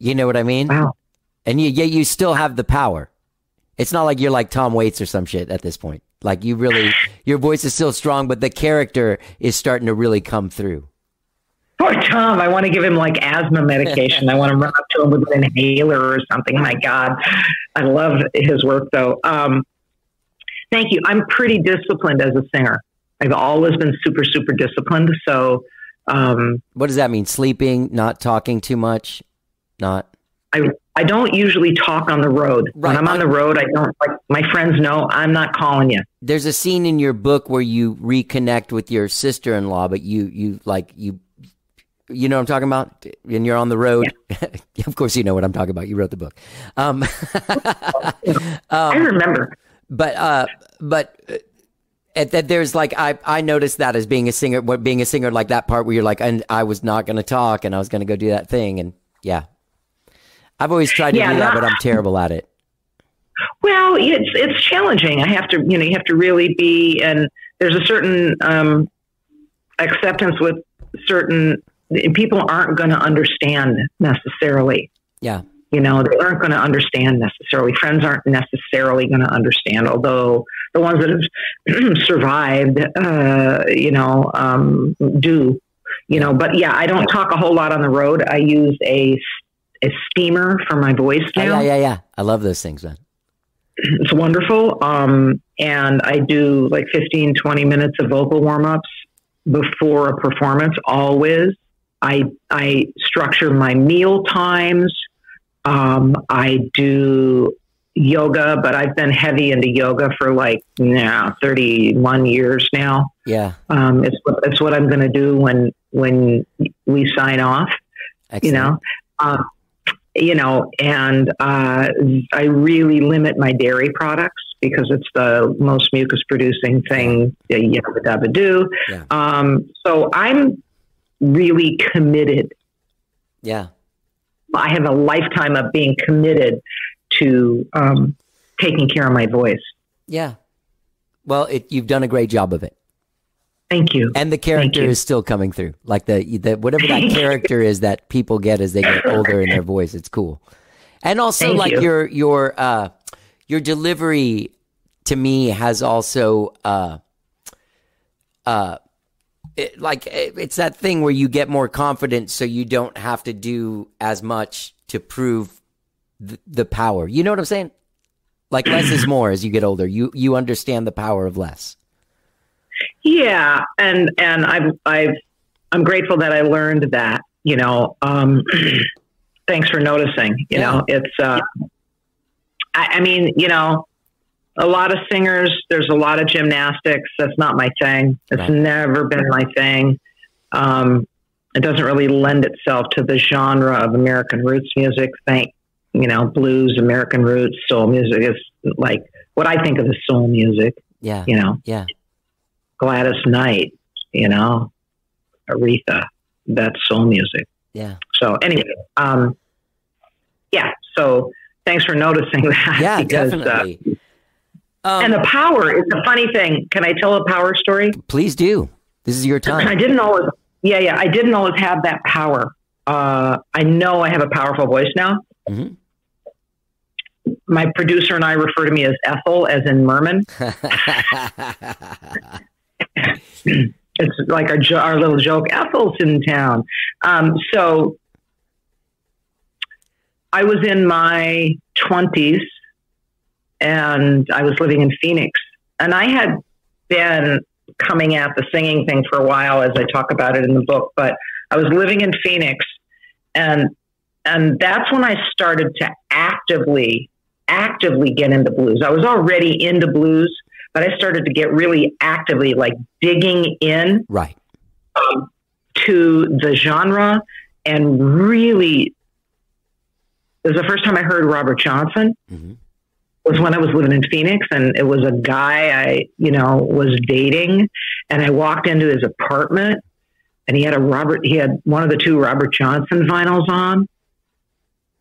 You know what I mean? Wow. And you, yet you still have the power. It's not like you're like Tom Waits or some shit at this point. Like you really, your voice is still strong, but the character is starting to really come through. Poor Tom, I want to give him like asthma medication. I want to run up to him with an inhaler or something. My God, I love his work though. Um, thank you. I'm pretty disciplined as a singer. I've always been super, super disciplined. So um, What does that mean? Sleeping, not talking too much, not. I I don't usually talk on the road. Right. When I'm on the road, I don't like my friends know I'm not calling you. There's a scene in your book where you reconnect with your sister-in-law, but you you like you. You know what I'm talking about? And you're on the road. of course, you know what I'm talking about. You wrote the book. Um, I remember. but uh but uh, at that there's like i i noticed that as being a singer what being a singer like that part where you're like and i was not going to talk and i was going to go do that thing and yeah i've always tried to Yeah, do that but i'm terrible at it Well, it's it's challenging. I have to, you know, you have to really be, and there's a certain um, acceptance with certain people aren't going to understand necessarily. yeah You know, they aren't going to understand necessarily. Friends aren't necessarily going to understand, although the ones that have survived, uh, you know, um, do. You know, but yeah, I don't talk a whole lot on the road. I use a a steamer for my voice Oh, now yeah yeah yeah i love those things man it's wonderful. Um, and I do like 15, 20 minutes of vocal warm ups before a performance always. I, I structure my meal times. Um, I do yoga, but I've been heavy into yoga for like now 31 years now. yeah Um, it's, what- it's what I'm going to do when, when we sign off excellent. you know um, you know and uh, i really limit my dairy products because it's the most mucus producing thing you know, do Yeah. um, so i'm really committed yeah I have a lifetime of being committed to um, taking care of my voice. Yeah. Well, it, you've done a great job of it. Thank you. And the character is still coming through. Like the, the whatever that character is that people get as they get older in their voice. It's cool. And also Thank like you. your your uh your delivery to me has also uh uh it, like it, it's that thing where you get more confident so you don't have to do as much to prove the, the power. You know what I'm saying? Like less is more as you get older. You you understand the power of less. Yeah, and and I've I've I'm grateful that I learned that. You know, um, thanks for noticing. You Yeah. know, it's. Uh, I, I mean, you know, a lot of singers. There's a lot of gymnastics. That's not my thing. It's Right. never been my thing. Um, it doesn't really lend itself to the genre of American roots music. Thank you know, blues, American roots, soul music is like what I think of as soul music. Yeah. You know, Yeah. Gladys Knight, you know, Aretha. That's soul music. Yeah. So anyway, um, yeah. So thanks for noticing that. Yeah, because, definitely. Uh, Um, and the power is a funny thing. Can I tell a power story? please do. This is your time. I didn't always. Yeah, yeah. I didn't always have that power. Uh, I know I have a powerful voice now. Mhm. My producer and I refer to me as Ethel, as in Merman. it's like our jo- our little joke. Ethel's in town. Um, so I was in my twenties, and I was living in Phoenix, and I had been coming at the singing thing for a while, as I talk about it in the book. But I was living in Phoenix, and and that's when I started to actively actively get into blues. I was already into blues, but I started to get really actively like digging in right. um, to the genre and really it was the first time I heard Robert Johnson Mhm. was when I was living in Phoenix and it was a guy I, you know, was dating and I walked into his apartment and he had a Robert he had one of the two Robert Johnson vinyls on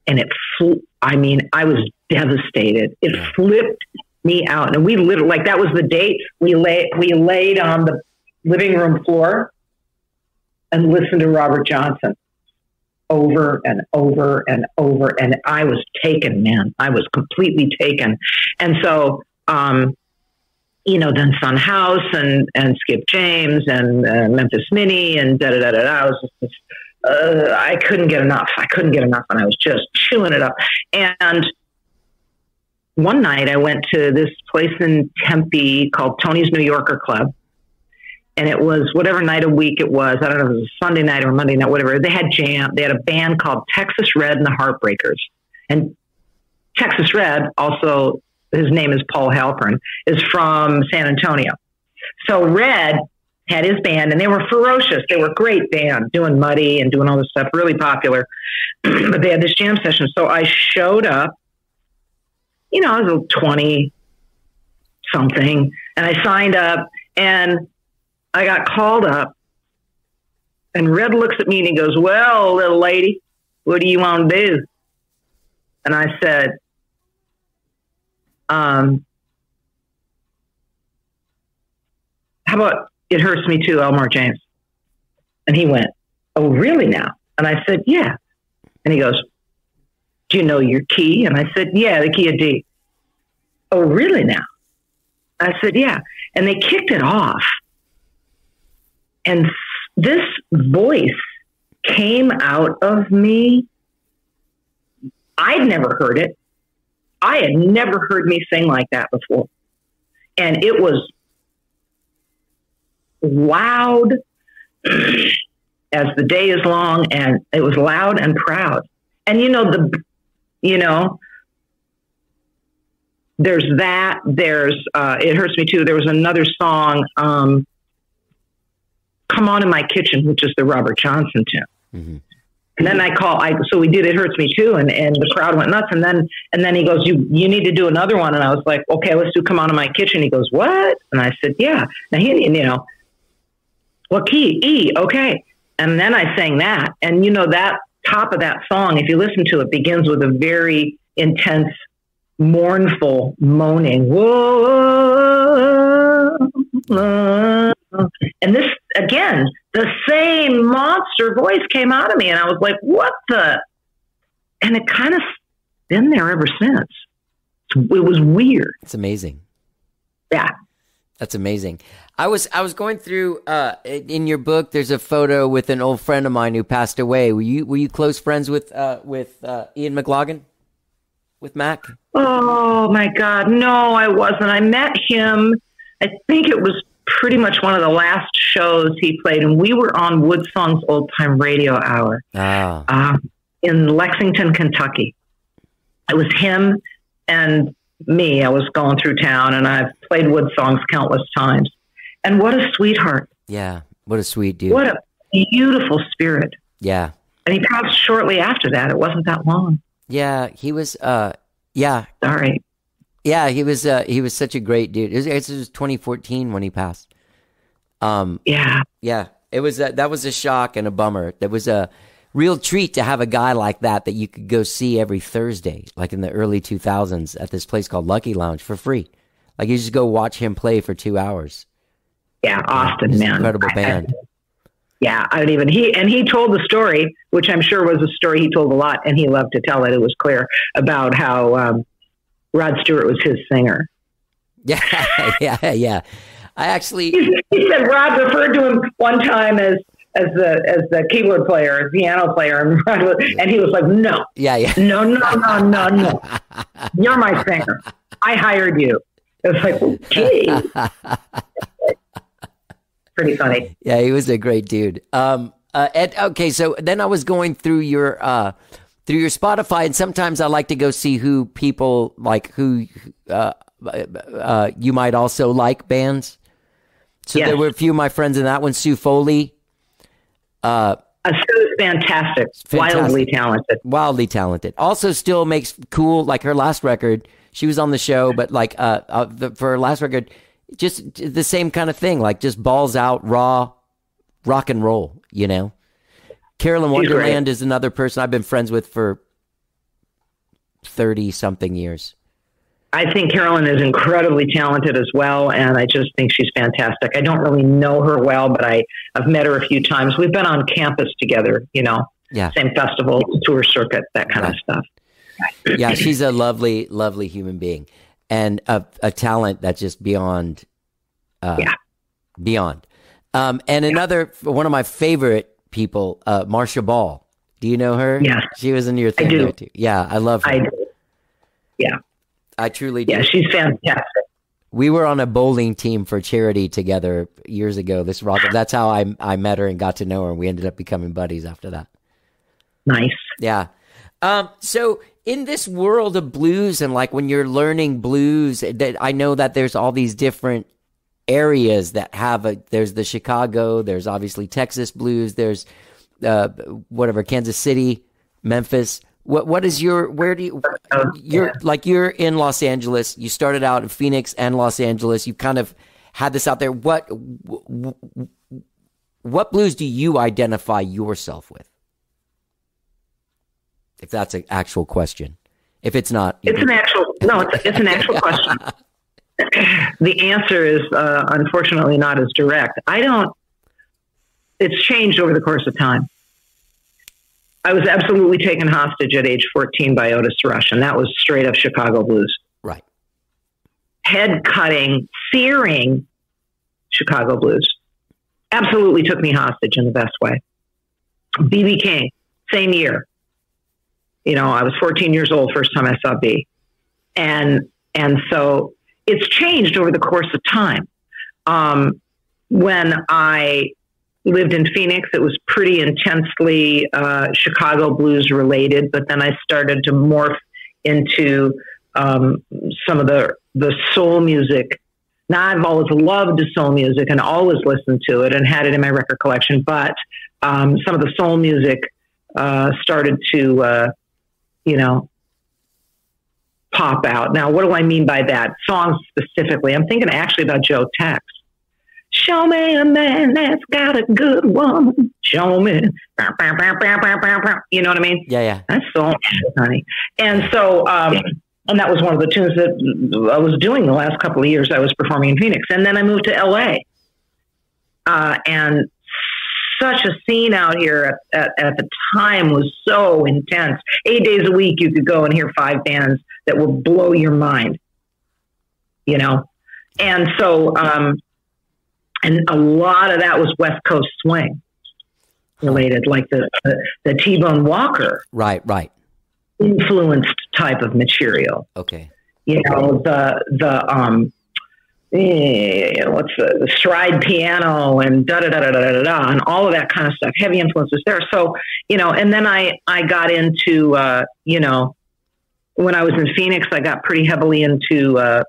and it flew I mean, I was devastated. It Yeah. flipped me out. And we literally like that was the date we lay we laid on the living room floor and listened to Robert Johnson over and over and over. And I was taken, man. I was completely taken. And so, um, you know, then Son House and, and Skip James and uh, Memphis Minnie and da da da da. da. I was just, uh, I couldn't get enough. I couldn't get enough, and I was just chewing it up. And one night, I went to this place in Tempe called Tony's New Yorker Club, and it was whatever night of week it was. I don't know if it was Sunday night or Monday night, whatever. They had jam. They had a band called Texas Red and the Heartbreakers, and Texas Red also his name is Paul Halpern is from San Antonio. So Red had his band, and they were ferocious. They were a great band, doing Muddy and doing all this stuff, really popular. but they had this jam session. So I showed up. You know, I was twenty something, and I signed up, and I got called up. And Red looks at me and he goes, "Well, little lady, what do you want to do?" And I said, um, how about it hurts me too, Elmore James? And he went, oh, really now? And I said, yeah. And he goes, do you know your key? And I said, yeah, the key of D. Oh, really now? I said, yeah. And they kicked it off. And this voice came out of me. I'd never heard it. I had never heard me sing like that before. And it was loud as the day is long, and it was loud and proud. And you know, the, you know, there's that, there's, uh, it hurts me too. There was another song, um, Come On in My Kitchen, which is the Robert Johnson tune. Mhm. And then I call, I so we did. It hurts me too, and and the crowd went nuts. And then and then he goes, you you need to do another one. And I was like, okay, let's do come on in my kitchen. He goes, what? And I said, yeah. Now he, you know, what key? E, okay. And then I sang that, and you know that top of that song, if you listen to it, begins with a very intense, mournful moaning. Whoa. And this, again, the same monster voice came out of me. And I was like, what the? And it kind of been there ever since. It was weird. It's amazing. Yeah. That's amazing. I was I was going through uh, in your book. There's a photo with an old friend of mine who passed away. Were you were you close friends with uh, with uh, Ian McLagan? With Mac? Oh my God. No, I wasn't. I met him. I think it was pretty much one of the last shows he played, and we were on WoodSongs Old Time Radio Hour uh, in Lexington, Kentucky. It was him and me. I was going through town, and I've played WoodSongs countless times. And what a sweetheart! yeah. What a sweet dude. What a beautiful spirit! Yeah, And he passed shortly after that. It wasn't that long. yeah. He was. Uh, yeah, Sorry. yeah. He was. Uh, he was such a great dude. It was, it was 2014 when he passed. Um, Yeah. Yeah, it was a, that was a shock and a bummer. That was a real treat to have a guy like that that you could go see every Thursday, like in the early 2000s at this place called Lucky Lounge for free. Like you just go watch him play for two hours. Yeah. Austin, man. incredible I- band. Yeah, I don't even he and he told the story, which I'm sure was a story he told a lot, and he loved to tell it. It was clear about how um, Rod Stewart was his singer. Yeah, yeah, yeah. I actually, he said Rod referred to him one time as as the as the keyboard player, as piano player, and he was like, "No, yeah, yeah, no, no, no, no, no, you're my singer. I hired you." It was like, gee, pretty funny. yeah. He was a great dude. Um, uh, Ed, okay, so then I was going through your uh, through your Spotify, and sometimes I like to go see who people like who uh, uh, you might also like bands. So Yes. there were a few of my friends in that one. Sue Foley, Uh, Sue's fantastic, wildly talented. wildly talented. Also, still makes cool like her last record. She was on the show, but like uh, uh the, for her last record, just the same kind of thing. Like just balls out, raw, rock and roll. You know. Carolyn She's great. Wonderland is another person I've been friends with for thirty something years. I think Carolyn is incredibly talented as well, and I just think she's fantastic. I don't really know her well, but I, I've met her a few times. We've been on campus together, you know, Yeah, same festival, tour circuit, that kind of stuff. yeah, she's a lovely, lovely human being, and a, a talent that's just beyond, uh, Yeah. beyond. Um, and another one of my favorite people, uh, Marcia Ball. Do you know her? Yes. she was in your thing do. too. Yeah, I love her. I I, do. Yeah, truly do. yeah, she's fantastic. We were on a bowling team for charity together years ago. This rock. That's how I I met her and got to know her, and we ended up becoming buddies after that. Nice. Yeah. Um, so in this world of blues and like when you're learning blues, that I know that there's all these different areas that have a there's the Chicago, there's obviously Texas blues, there's uh whatever Kansas City, Memphis. What what is your where do you you're like you're in Los Angeles, you started out in Phoenix and Los Angeles, you kind of had this out there. What what blues do you identify yourself with? If that's an actual question. If it's not, It's an actual no. It's, it's an actual question. the answer is uh, unfortunately not as direct. I don't. It's changed over the course of time. I was absolutely taken hostage at age 14 by Otis Rush, and that was straight up Chicago blues. right. Head cutting, searing Chicago blues. Absolutely took me hostage in the best way. BB King, same year. You know, I was 14 years old first time I saw B. And and so it's changed over the course of time. Um, when I lived in Phoenix, it was pretty intensely uh, Chicago blues related, but then I started to morph into um, some of the the soul music. Now I've always loved soul music and always listened to it and had it in my record collection, but um, some of the soul music uh, started to, uh, you know, pop out. Now, what do I mean by that? Songs specifically. I'm thinking actually about Joe Tex. Show me a man that's got a good woman. Show me. You know what I mean? Yeah, yeah. That's so honey. And so, um, and that was one of the tunes that I was doing the last couple of years. I was performing in Phoenix, and then I moved to LA. Uh, and such a scene out here at, at, at the time was so intense. Eight days a week, you could go and hear five bands that would blow your mind. You know, and so, um, and a lot of that was West Coast swing related, like the the, the T Bone Walker Right, right. influenced type of material. Okay. You know, the the um eh, what's the, the stride piano and da da da da da da da and all of that kind of stuff. Heavy influences there. So, you know, and then I I got into uh, you know, when I was in Phoenix, I got pretty heavily into uh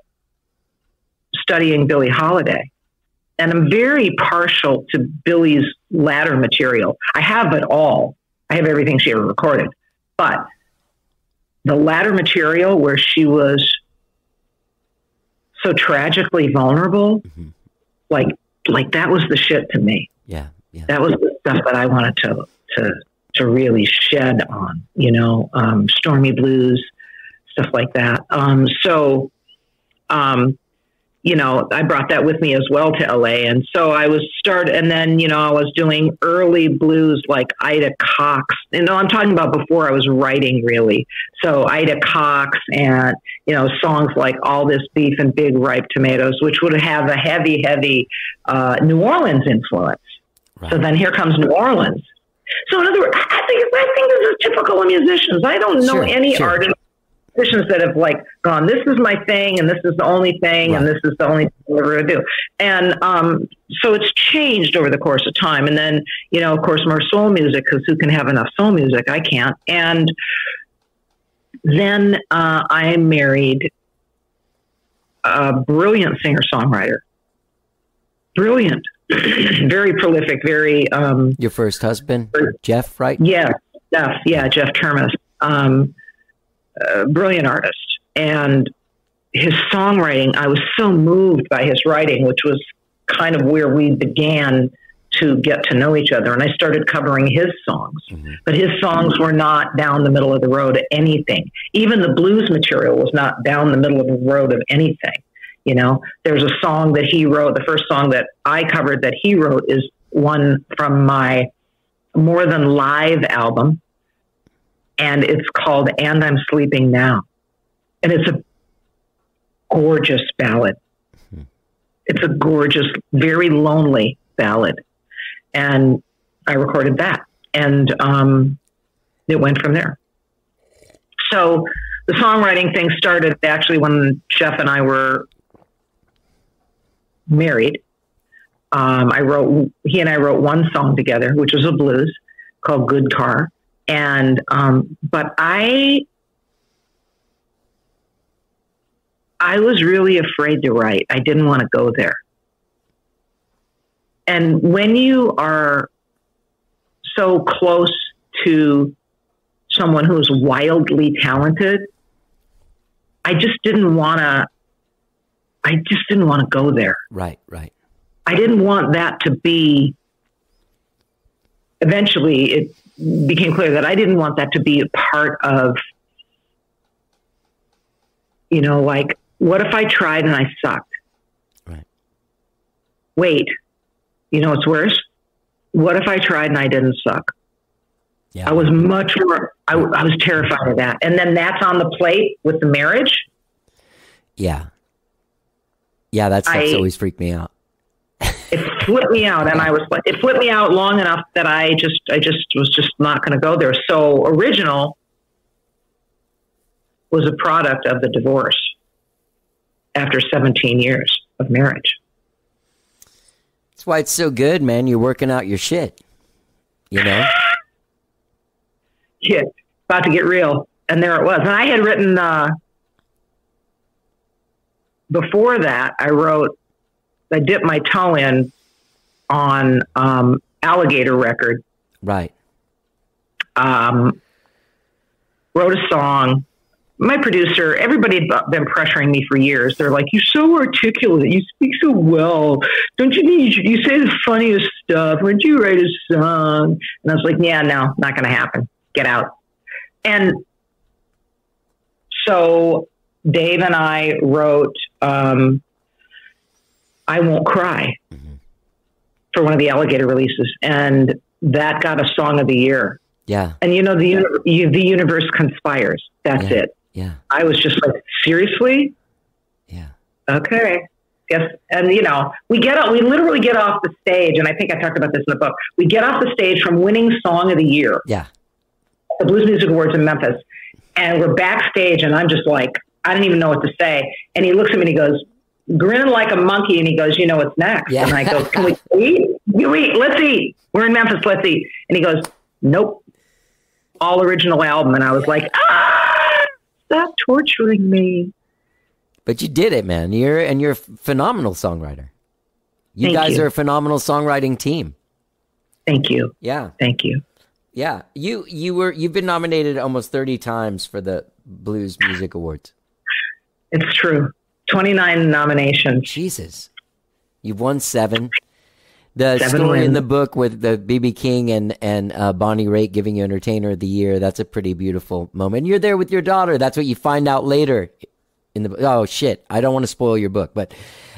studying Billie Holiday. And I'm very partial to Billie's latter material. I have it all. I have everything she ever recorded. But the latter material where she was so tragically vulnerable, like like that was the shit to me. Yeah, yeah. That was the stuff that I wanted to to to really shed on, you know, um, stormy blues, stuff like that. Um, so, um, you know, I brought that with me as well to LA. And so I was start, and then, you know, I was doing early blues like Ida Cox. You know, I'm talking about before I was writing really. So Ida Cox and, you know, songs like All This Beef and Big Ripe Tomatoes, which would have a heavy, heavy, uh, New Orleans influence. So then here comes New Orleans. So in other words, I I think I think this is typical of musicians. I don't know Sure, any sure. artist musicians that have like gone, this is my thing, and this is the only thing, and this is the only thing I'm ever going to do. And um, so it's changed over the course of time. And then, you know, of course, more soul music, because who can have enough soul music? I can't. And then uh, I married a brilliant singer songwriter. Brilliant, very prolific, very um, Your first husband, Jeff, right? yeah, Jeff. Yeah, Jeff Turmes. Um, uh, brilliant artist. And his songwriting, I was so moved by his writing, which was kind of where we began to get to know each other. And I started covering his songs. But his songs were not down the middle of the road of anything. Even the blues material was not down the middle of the road of anything. You know, there's a song that he wrote, the first song that I covered that he wrote is one from my More Than Live album. And it's called And I'm Sleeping Now. And it's a gorgeous ballad. It's a gorgeous, very lonely ballad. And I recorded that. And um, it went from there. So the songwriting thing started actually when Jeff and I were married. Um, I wrote, he and I wrote one song together, which was a blues called Good Car. And, um, but I, I was really afraid to write. I didn't want to go there. And when you are so close to someone who's wildly talented, I just didn't want to, I just didn't want to go there. Right, right. I didn't want that to be. Eventually, it became clear that I didn't want that to be a part of. You know, like, what if I tried and I sucked? Right. Wait, you know what's worse? What if I tried and I didn't suck? Yeah. I was much more. I, I was terrified of that, and then that's on the plate with the marriage. yeah. Yeah, that stuff's I- always freaked me out. It flipped me out and i was like it flipped me out long enough that i just i just was just not going to go there so original was a product of the divorce after 17 years of marriage That's why it's so good, man. You're working out your shit. You know? yeah about to get real and there it was and i had written uh before that i wrote i dipped my toe in on um alligator record Right. um, wrote a song my producer, everybody had been pressuring me for years. They're like, "You're so articulate. You speak so well. Don't you need? You say the funniest stuff. Why don't you write a song?" And I was like, "Yeah, no, not going to happen. Get out." And so Dave and I wrote um, "I Won't Cry" for one of the Alligator releases, and that got a Song of the Year. Yeah. And you know, the you, the universe conspires. That's Yeah. it. Yeah. I was just like, seriously? Yeah. Okay. Yes. And you know, we get we literally get off the stage, and I think I talked about this in the book. We get off the stage from winning Song of the Year, Yeah. the Blues Music Awards in Memphis, and we're backstage, and I'm just like, I don't even know what to say. And he looks at me and he goes, grinning like a monkey, and he goes, "You know what's next?" Yeah. And I go, "Can we eat? You eat? Let's eat. We're in Memphis. Let's eat." And he goes, "Nope, all original album." And I was like, "Ah, stop torturing me." But you did it, man. You're and you're a phenomenal songwriter. You Thank guys you. are a phenomenal songwriting team. Thank you, Yeah. thank you. Yeah. You you were you've been nominated almost 30 times for the Blues Music Awards. It's true. Twenty nine nominations. Jesus. You've won 7. The Seven story in the book with the BB King and and uh, Bonnie Raitt giving you Entertainer of the Year, that's a pretty beautiful moment. You're there with your daughter. That's what you find out later in the Oh shit, I don't want to spoil your book, but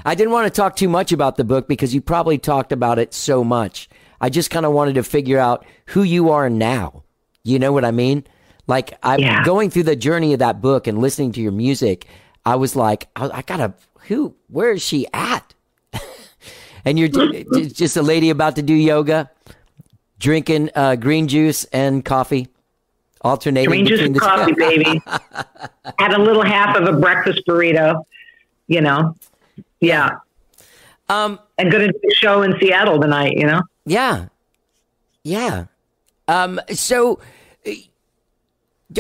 I didn't want to talk too much about the book because you probably talked about it so much. I just kind of wanted to figure out who you are now. You know what I mean? Like I'm Yeah. going through the journey of that book and listening to your music. I was like, I, I gotta who? Where is she at? and you're ju- ju- just a lady about to do yoga, drinking uh, green juice and coffee, alternating Green juice between and the coffee, baby. Had a little half of a breakfast burrito. You know, yeah. Um, And going to do a show in Seattle tonight. You know. Yeah. Yeah. Um, so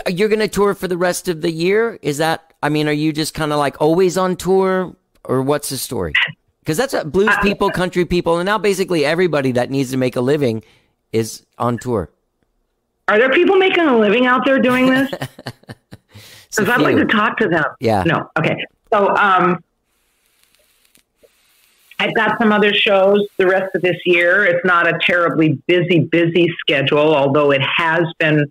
you're going to tour for the rest of the year? Is that, I mean, are you just kind of like always on tour or what's the story? Because that's what blues people, country people, and now basically everybody that needs to make a living is on tour. Are there people making a living out there doing this? Because I'd like to talk to them. Yeah. No. Okay. So um, I've got some other shows the rest of this year. It's not a terribly busy, busy schedule, although it has been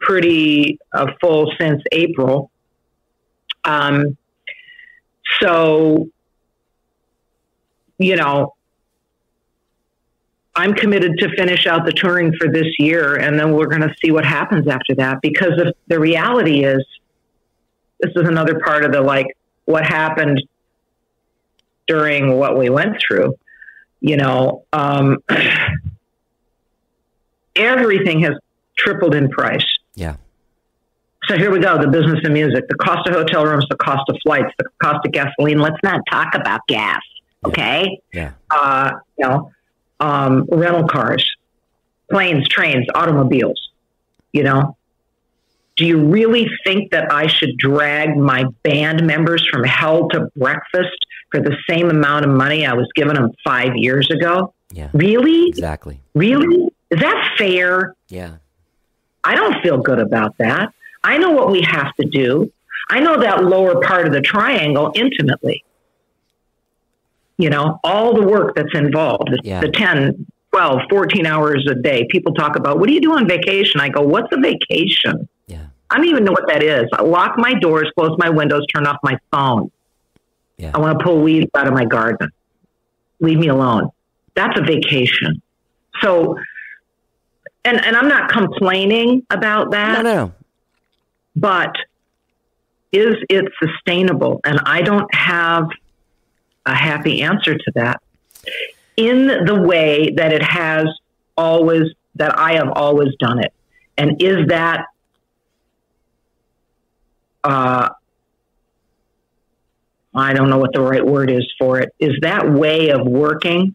pretty uh, full since April. Um, so, you know, I'm committed to finish out the touring for this year, and then we're going to see what happens after that. Because if the reality is, this is another part of the like what happened during what we went through. You know, um, everything has tripled in price. Yeah. So here we go the business of music, the cost of hotel rooms, the cost of flights, the cost of gasoline. Let's not talk about gas, okay? Yeah. uh, you know, um, rental cars, planes, trains, automobiles. You know, do you really think that I should drag my band members from hell to breakfast for the same amount of money I was giving them five years ago? Yeah. Really? Exactly. Really? Is that fair? Yeah. I don't feel good about that. I know what we have to do. I know that lower part of the triangle intimately. You know, all the work that's involved, the, Yeah. the 10, 12, 14 hours a day. People talk about, what do you do on vacation? I go, what's a vacation? Yeah. I don't even know what that is. I lock my doors, close my windows, turn off my phone. Yeah. I want to pull weeds out of my garden. Leave me alone. That's a vacation. So, and, and I'm not complaining about that no, no. But is it sustainable? And I don't have a happy answer to that in the way that it has always, that I have always done it. And is that, uh, I don't know what the right word is for it. Is that way of working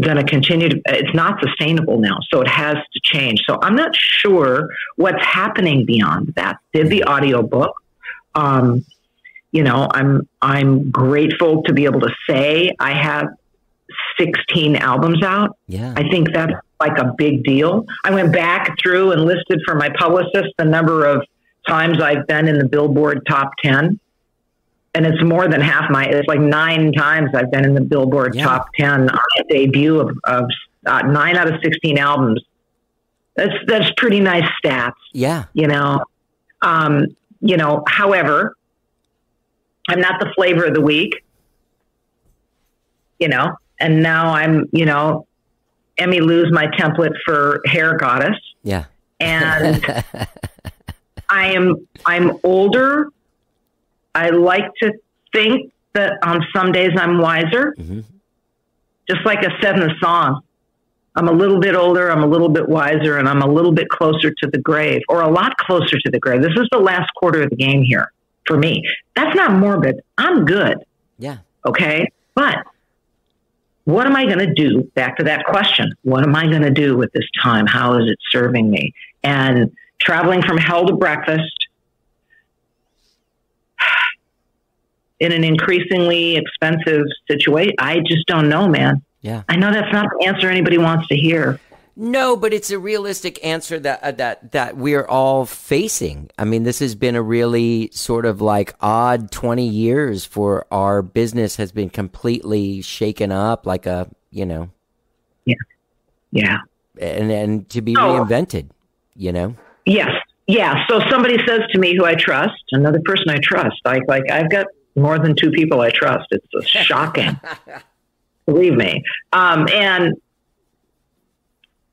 going to continue to, it's not sustainable now. So it has to change. So I'm not sure what's happening beyond that. Did the audio book. Um, you know, I'm, I'm grateful to be able to say I have 16 albums out. Yeah. I think that's like a big deal. I went back through and listed for my publicist the number of times I've been in the Billboard top 10. And it's more than half my, it's like nine times I've been in the Billboard Yeah. top 10 on a debut of, of uh, nine out of 16 albums. That's, that's pretty nice stats yeah. you know. Um, you know, however, I'm not the flavor of the week, you know, and now I'm, you know, Emmylou's my template for hair goddess, Yeah. and I am I'm older. I like to think that on some days I'm wiser. Mhm. Just like I said in the song, I'm a little bit older, I'm a little bit wiser, and I'm a little bit closer to the grave, or a lot closer to the grave. This is the last quarter of the game here for me. That's not morbid. I'm good. Yeah. Okay. But what am I going to do? Back to that question. What am I going to do with this time? How is it serving me? And traveling from hell to breakfast in an increasingly expensive situation, I just don't know, man. Yeah. I know that's not the answer anybody wants to hear. No, but it's a realistic answer that uh, that that we're all facing. I mean, this has been a really sort of like odd 20 years for our business has been completely shaken up like a, you know, Yeah. Yeah. And and to be Oh. reinvented, you know. Yes. Yeah. So somebody says to me who I trust, another person I trust, like like I've got more than two people I trust. It's shocking. Believe me. Um, and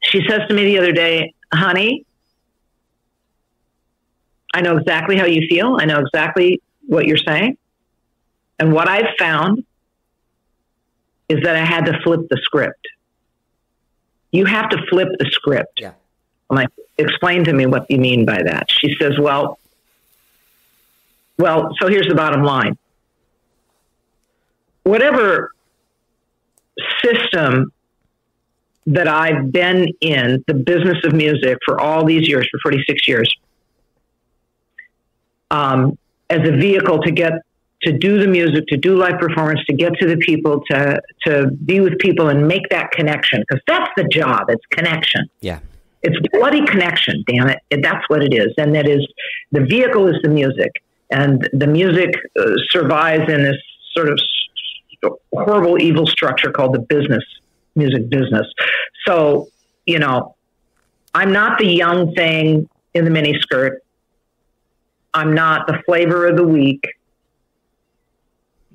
she says to me the other day, honey, I know exactly how you feel. I know exactly what you're saying. And what I've found is that I had to flip the script. You have to flip the script. Yeah. I'm like, explain to me what you mean by that. She says, well, well, so here's the bottom line. Whatever system that I've been in the business of music for all these years, for 46 years, um, as a vehicle to get to do the music, to do live performance, to get to the people, to to be with people and make that connection, because that's the job. It's connection. Yeah. It's bloody connection, damn it. That's what it is. And that is the vehicle is the music. And the music uh, survives in this sort of horrible, evil structure called the business, music business. So, you know, I'm not the young thing in the miniskirt. I'm not the flavor of the week.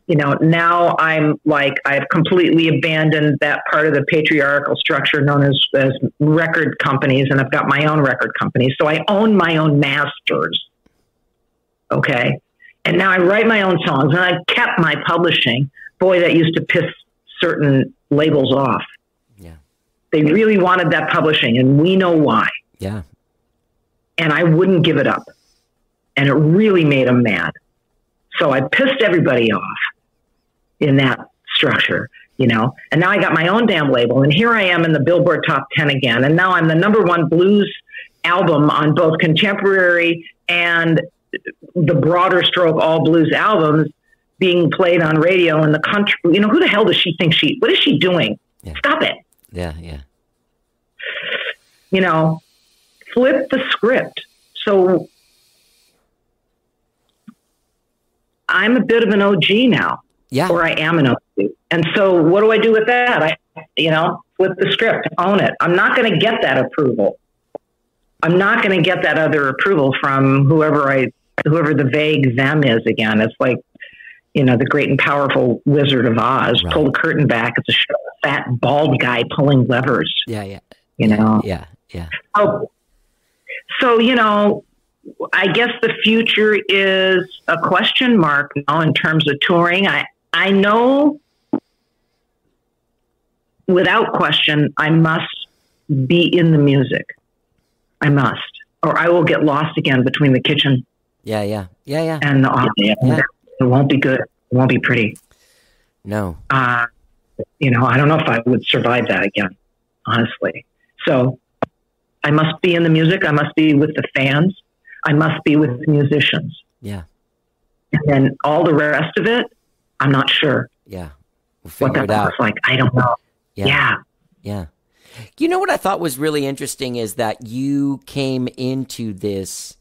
You know, now I'm like, I've completely abandoned that part of the patriarchal structure known as, as record companies, and I've got my own record company. So I own my own masters. Okay. And now I write my own songs, and I've kept my publishing. Boy, that used to piss certain labels off. Yeah. They really wanted that publishing, and we know why. Yeah. And I wouldn't give it up. And it really made them mad. So I pissed everybody off in that structure, you know. And now I got my own damn label, and here I am in the Billboard Top 10 again. And now I'm the number one blues album on both contemporary and the broader stroke all blues albums being played on radio in the country. You know, who the hell does she think she, what is she doing? Yeah. Stop it. Yeah. Yeah. You know, flip the script. So I'm a bit of an OG now, Yeah. or I am an OG. And so what do I do with that? I, you know, flip the script, own it. I'm not going to get that approval. I'm not going to get that other approval from whoever I, whoever the vague them is again. It's like, you know, the great and powerful Wizard of Oz. Right. Pull the curtain back. It's a fat, bald guy pulling levers. Yeah. Yeah. You know. Yeah. Yeah. Oh, so you know, I guess the future is a question mark now in terms of touring. I I know without question I must be in the music. I must, or I will get lost again between the kitchen Yeah. Yeah. Yeah. Yeah. and the office. Yeah. It won't be good. It won't be pretty. No. Uh, you know, I don't know if I would survive that again, honestly. So I must be in the music. I must be with the fans. I must be with the musicians. Yeah. And then all the rest of it, I'm not sure Yeah. We'll what figure that it out. looks like. I don't know. Yeah. Yeah. You know what I thought was really interesting is that you came into this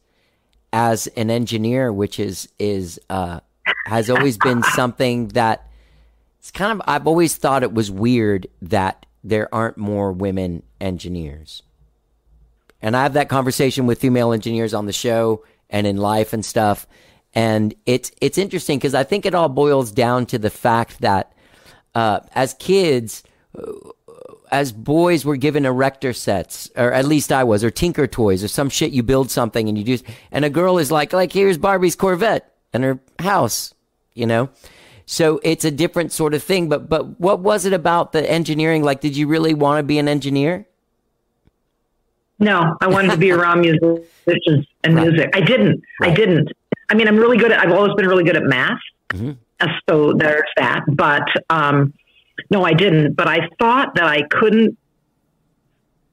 as an engineer, which is is uh, has always been something that it's kind of I've always thought it was weird that there aren't more women engineers. And I have that conversation with female engineers on the show and in life and stuff. And it's it's interesting because I think it all boils down to the fact that uh, as kids, as boys were given erector sets, or at least I was, or Tinker toys, or some shit. You build something and you do, and a girl is like, like here's Barbie's Corvette and her house, you know. So it's a different sort of thing. But but what was it about the engineering? Like, did you really want to be an engineer? No, I wanted to be around musicians and Right. music. I didn't. I didn't. I mean, I'm really good at, I've always been really good at math. Mhm. Uh, So there's that. But um, no, I didn't. But I thought that I couldn't,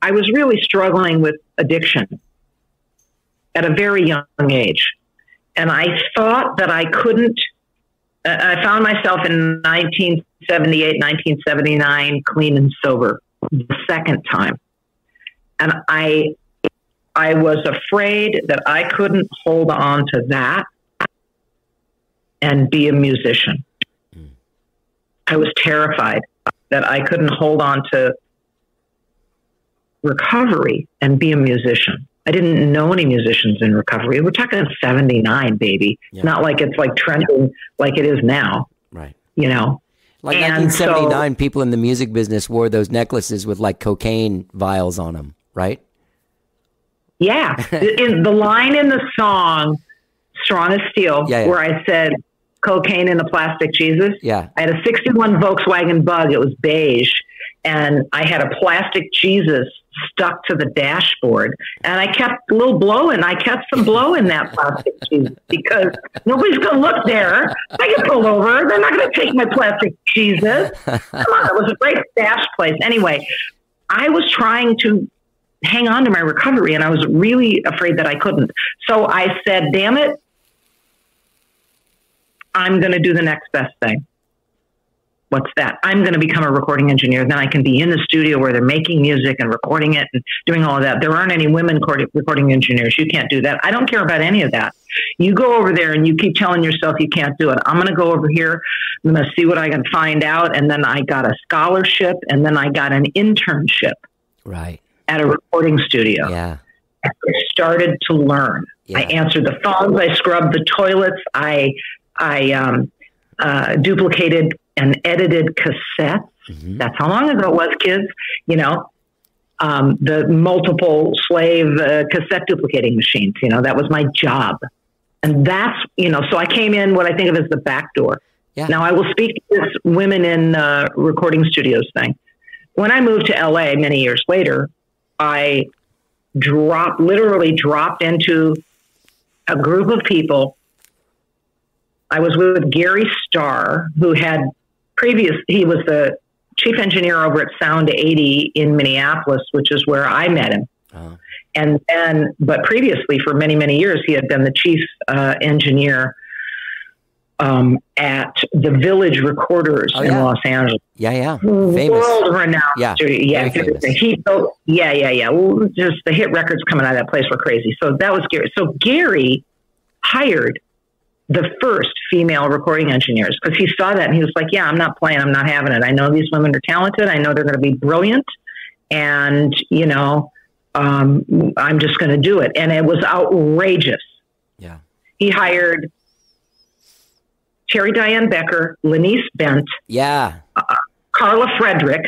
I was really struggling with addiction at a very young age. And I thought that I couldn't, uh, I found myself in 1978, 1979, clean and sober the second time and I I was afraid that I couldn't hold on to that and be a musician. I was terrified that I couldn't hold on to recovery and be a musician. I didn't know any musicians in recovery. We're talking 79, baby. Yeah. It's not like it's like trending like it is now, Right. you know. Like And 1979, people in the music business wore those necklaces with like cocaine vials on them, right? Yeah. in the line in the song, Strong as Steel, Yeah, yeah. where I said cocaine in a plastic Jesus. Yeah. I had a 61 Volkswagen bug. It was beige. And I had a plastic Jesus stuck to the dashboard. And I kept a little blow. I kept some blow in that plastic Jesus because nobody's going to look there. I get pulled over. They're not going to take my plastic Jesus. Come on. It was a great stash place. Anyway, I was trying to hang on to my recovery and I was really afraid that I couldn't. So I said, damn it, I'm going to do the next best thing. What's that? I'm going to become a recording engineer. Then I can be in the studio where they're making music and recording it and doing all of that. There aren't any women recording- recording engineers. You can't do that. I don't care about any of that. You go over there and you keep telling yourself you can't do it. I'm going to go over here. I'm going to see what I can find out. And then I got a scholarship and then I got an internship Right. at a recording studio. Yeah. I started to learn. Yeah. I answered the phones. I scrubbed the toilets. I I um, uh, duplicated and edited cassettes. Mhm. That's how long ago it was, kids. You know, um, the multiple slave uh, cassette duplicating machines. You know, that was my job, and that's you know. So I came in what I think of as the back door. Yeah. Now I will speak to this women in uh, recording studios thing. When I moved to LA many years later, I dropped, literally dropped into a group of people. I was with Gary Starr, who had previous, he was the chief engineer over at Sound 80 in Minneapolis, which is where I met him. Uh, And then, but previously, for many, many years, he had been the chief uh, engineer um, at the Village Recorders Oh, in. Los Angeles yeah. Yeah. Famous. world renowned Yeah, studio. Yeah, he built. Yeah, yeah, yeah. Just the hit records coming out of that place were crazy. So that was Gary. So Gary hired the first female recording engineers because he saw that and he was like, "Yeah, I'm not playing. I'm not having it. I know these women are talented. I know they're going to be brilliant, and you know, um, I'm just going to do it." And it was outrageous. Yeah. He hired Terry Diane Becker, Lenise Bent, Yeah. Carla Frederick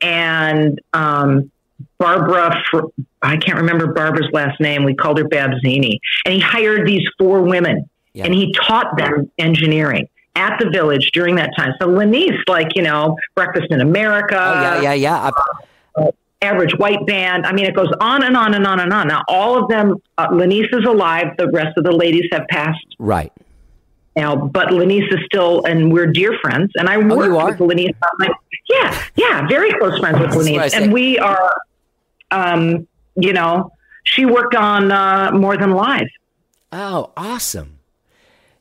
and um, Barbara. Fr- I can't remember Barbara's last name. We called her Babzini, and he hired these four women, Yeah. and he taught them engineering at the village during that time. So Lenise, like you know, Breakfast in America, Oh yeah. Yeah. Yeah. I, Average White Band. I mean, it goes on and on and on and on. Now, all of them. Uh, Lenise is alive. The rest of the ladies have passed right. now, but Lenise is still, and we're dear friends. And I Oh, work are? with Lenise. on my- yeah, yeah, very close friends with That's what I Lenise, and we are, um, you know, she worked on uh, More Than Live. Oh, awesome.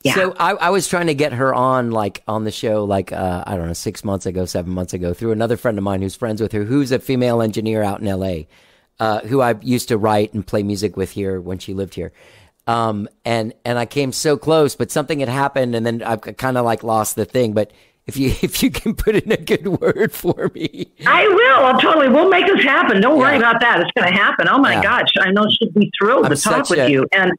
Yeah. So I, I was trying to get her on, like on the show, like uh, I don't know, six months ago, seven months ago, through another friend of mine who's friends with her, who's a female engineer out in L.A., uh, who I used to write and play music with here when she lived here. Um, and and I came so close, but something had happened, and then I've kind of like lost the thing. But if you if you can put in a good word for me, I will. I'll totally. We'll make this happen. Don't worry about that. It's going to happen. Oh my Yeah. gosh! I know she'd be thrilled I'm to talk with a- you. And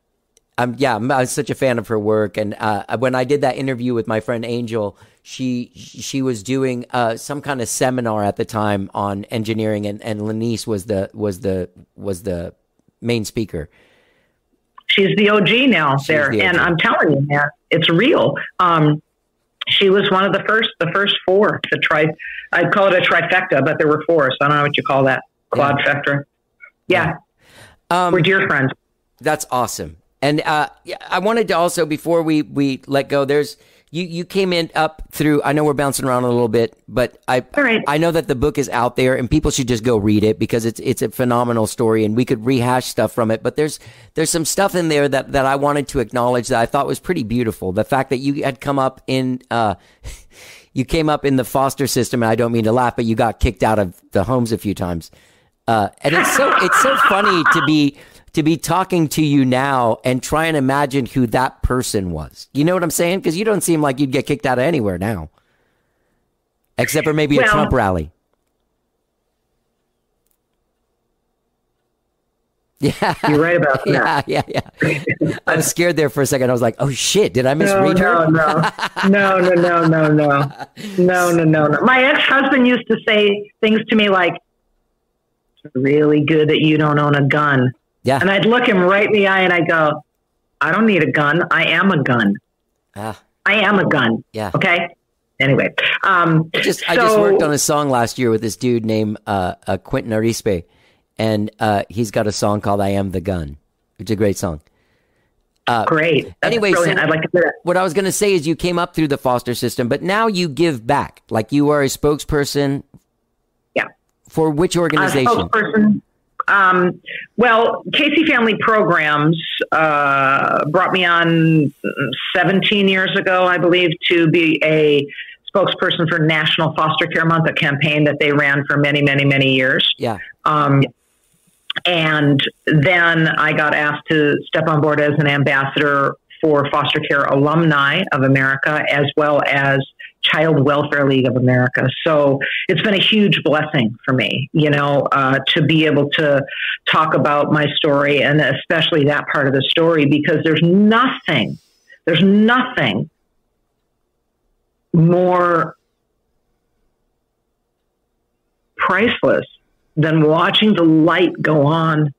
I'm yeah, I'm, I'm such a fan of her work. And uh, when I did that interview with my friend Angel, she she was doing uh, some kind of seminar at the time on engineering, and and Lenise was the was the was the main speaker. she's the OG now there. the And I'm telling you, man, it's real. Um, she was one of the first, the first four to try. I'd call it a trifecta, but there were four. So I don't know what you call that. Quadfecta. Yeah. Um, We're dear friends. That's awesome. And uh, I wanted to also before we we let go. There's you you came in up through. I know we're bouncing around a little bit, but I right. I know that the book is out there and people should just go read it because it's it's a phenomenal story and we could rehash stuff from it. But there's there's some stuff in there that that I wanted to acknowledge that I thought was pretty beautiful. The fact that you had come up in. Uh, you came up in the foster system, and I don't mean to laugh, but you got kicked out of the homes a few times. Uh, and it's so it's so funny to be to be talking to you now and try and imagine who that person was. You know what I'm saying? Because you don't seem like you'd get kicked out of anywhere now, except for maybe a Trump rally. Yeah, You're right about that. yeah, yeah, yeah. I was scared there for a second. I was like, "Oh shit! Did I No, misread her?" no, no, no, no, no, no, no, no, no, no, no. My ex-husband used to say things to me like, "It's really good that you don't own a gun." Yeah. And I'd look him right in the eye and I'd go, I don't need a gun. I am a gun. Ah, I am a gun. Yeah. Okay. Anyway, um, just I just worked on a song last year with this dude named uh, uh, Quentin Arispe, and uh, he's got a song called "I Am the Gun," which is a great song. great. That's anyway, so- I'd like to hear that. What I was going to say is you came up through the foster system, but now you give back. Like you are a spokesperson Yeah. for which A organization? Um, well, Casey Family Programs uh, brought me on 17 years ago, I believe, to be a spokesperson for National Foster Care Month, a campaign that they ran for many, many, many years. yeah, Um, and then I got asked to step on board as an ambassador for Foster Care Alumni of America, as well as Child Welfare League of America. So it's been a huge blessing for me, you know, uh, to be able to talk about my story and especially that part of the story because there's nothing, there's nothing more priceless than watching the light go on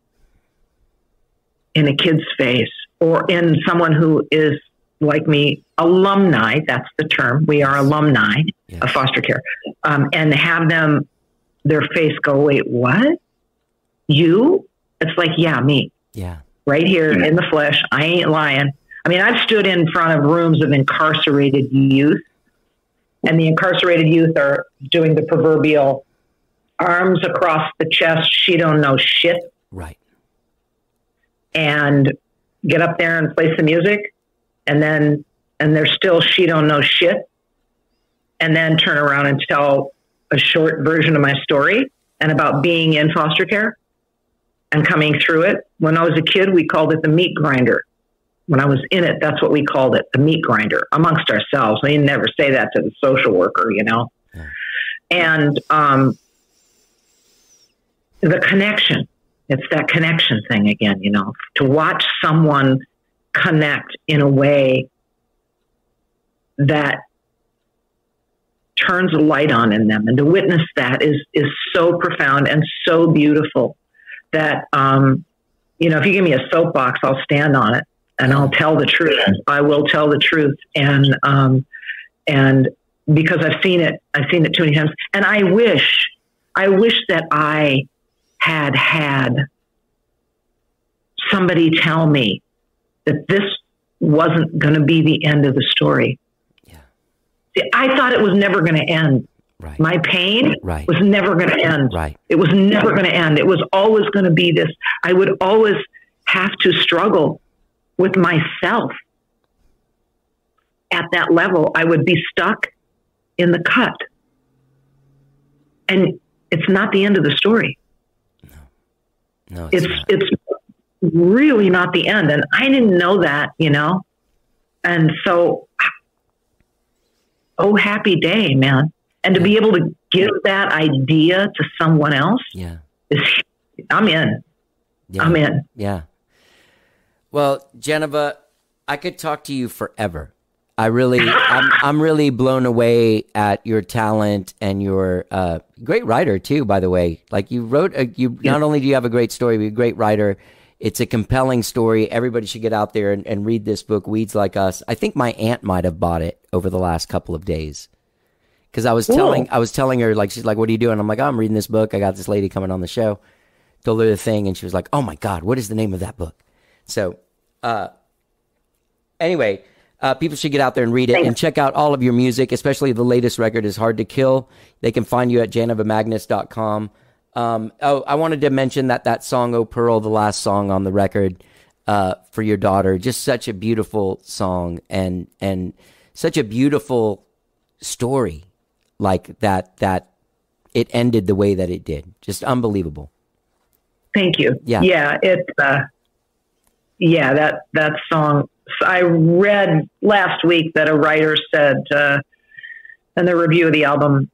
in a kid's face or in someone who is like me alumni that's the term we are alumni Yeah. of foster care um, and have them their face go wait what? You? It's like yeah me. Yeah, right here in the flesh i ain't lying. I mean i've stood in front of rooms of incarcerated youth and the incarcerated youth are doing the proverbial arms across the chest she don't know shit. Right. and get up there and play some music and then and they're still she don't know shit and then turn around and tell a short version of my story and about being in foster care and coming through it. When i was a kid we called it the meat grinder. When i was in it that's what we called it the meat grinder amongst ourselves. We never say that to the social worker you know? Yeah. and um, the connection. It's that connection thing again you know? To watch someone connect in a way that turns a light on in them. And to witness that is is so profound and so beautiful that um you know if you give me a soapbox i'll stand on it and i'll tell the truth. I will tell the truth. And um and because i've seen it i've seen it too many times. And i wish i wish that i had had somebody tell me that this wasn't going to be the end of the story. Yeah. See, I thought it was never going to end. Right. My pain Right. was never going to end. Right. It was never going to end. It was always going to be this. I would always have to struggle with myself. at that level, I would be stuck in the cut. And it's not the end of the story. No, it's, It's not. it's really not the end. And I didn't know that, you know? And so oh happy day, man. And to be able to give that idea to someone else yeah. is I'm in. Yeah. I'm in. Yeah. Well, Janiva, I could talk to you forever. I really, I'm, I'm really blown away at your talent and your uh, great writer too. By the way, like you wrote, a, you not only do you have a great story, but you're a great writer. It's a compelling story. Everybody should get out there and, and read this book, Weeds Like Us. I think my aunt might have bought it over the last couple of days because I was telling, I was telling her like she's like, "What are you doing?" I'm like, oh, "I'm reading this book. I got this lady coming on the show." Told her the thing, and she was like, "Oh my god, what is the name of that book?" So, uh, anyway, uh, people should get out there and read it and check out all of your music, especially the latest record is Hard to Kill. They can find you at JanivaMagness.com. Um, oh, I wanted to mention that that song, Oh Pearl, the last song on the record uh, for your daughter, just such a beautiful song and and such a beautiful story, like that that it ended the way that it did, just unbelievable. Thank you. Yeah. Yeah. It's, uh, yeah, that, that song. I read last week that a writer said, uh, in the review of the album,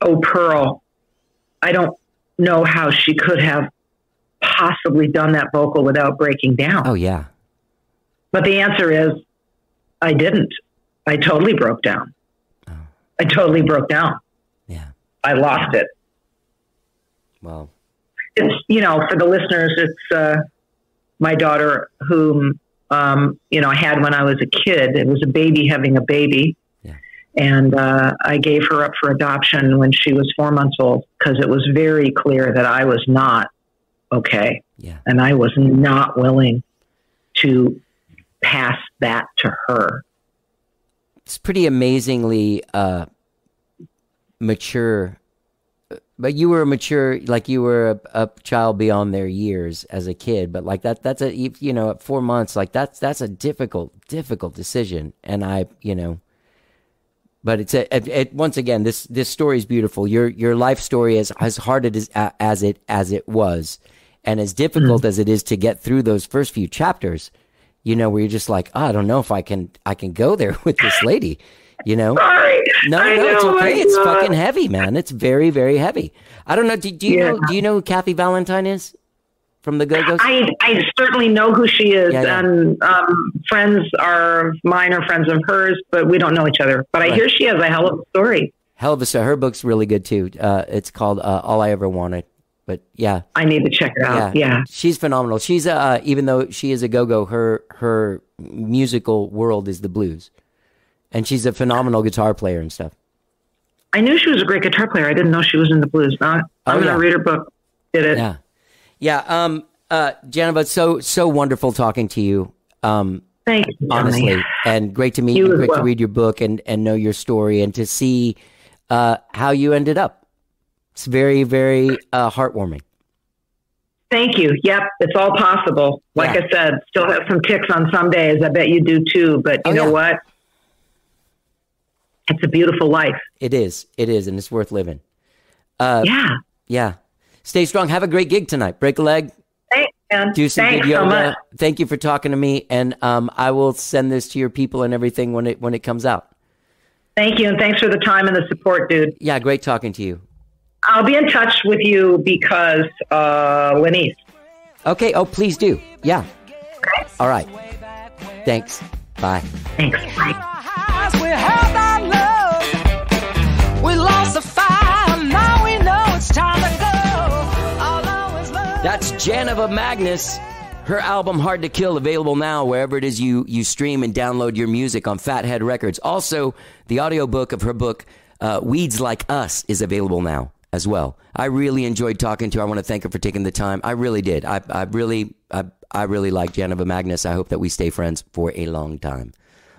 Oh Pearl, I don't know how she could have possibly done that vocal without breaking down. Oh yeah, But the answer is, I didn't. I totally broke down. I totally broke down. yeah. I lost it. Well, it's you know for the listeners it's uh my daughter whom um you know i had when i was a kid it was a baby having a baby. And uh i gave her up for adoption when she was four months old because it was very clear that i was not okay yeah, and i was not willing to pass that to her it's pretty amazingly uh, mature. But you were mature, like you were a, a child beyond their years as a kid. But like that—that's a you you know, at four months, like that's that's a difficult, difficult decision. And I, you know, but it's a it, it, once again this this story is beautiful. Your your life story is as hard it is as it as it was, and as difficult hmm. as it is to get through those first few chapters. You know, where you're just like, oh, I don't know if I can I can go there with this lady. You know, sorry no, I no, it's okay. It's God. fucking heavy, man. It's very, very heavy. I don't know. Do, do you Yeah. know? Do you know who Kathy Valentine is from the Go Go's? I, I certainly know who she is, Yeah, yeah. and um, friends are mine are friends of hers, but we don't know each other. But I hear she has a hell of a story. Hell of a story. Her book's really good too. Uh, it's called uh, All I Ever Wanted. But yeah, I need to check it out. yeah, Yeah, she's phenomenal. She's uh, even though she is a go go, her her musical world is the blues, and she's a phenomenal guitar player and stuff. I knew she was a great guitar player. I didn't know she was in the blues. I'm Oh, going yeah. to read her book. Did it? Yeah, yeah. Um, uh, Jennifer, so so wonderful talking to you. Um, Thank you, Johnny. honestly and great to meet You you, great to read your book and and know your story and to see uh how you ended up it's very very uh heartwarming Thank you. Yep, it's all possible. Like Yeah. I said, still have some ticks on some days. I bet you do too. But you Oh, know yeah. what? It's a beautiful life. it is it is and it's worth living Uh, yeah. yeah stay strong. Have a great gig tonight. Break a leg. Thanks, man. do some Thanks good so yoga. much. thank you for talking to me and um i will send this to your people and everything when it when it comes out. Thank you, and thanks for the time and the support, dude. yeah great talking to you. I'll be in touch with you because uh, Lenise. okay oh please do. Yeah. All right. Thanks. Bye. Thanks. Bye. Janiva Magness. Her album Hard to Kill available now wherever it is you you stream and download your music on Fathead Records. Also, the audiobook of her book uh, Weeds Like Us is available now as well. I really enjoyed talking to her. I want to thank her for taking the time. I really did. I, I really I, I really like Janiva Magness. I hope that we stay friends for a long time.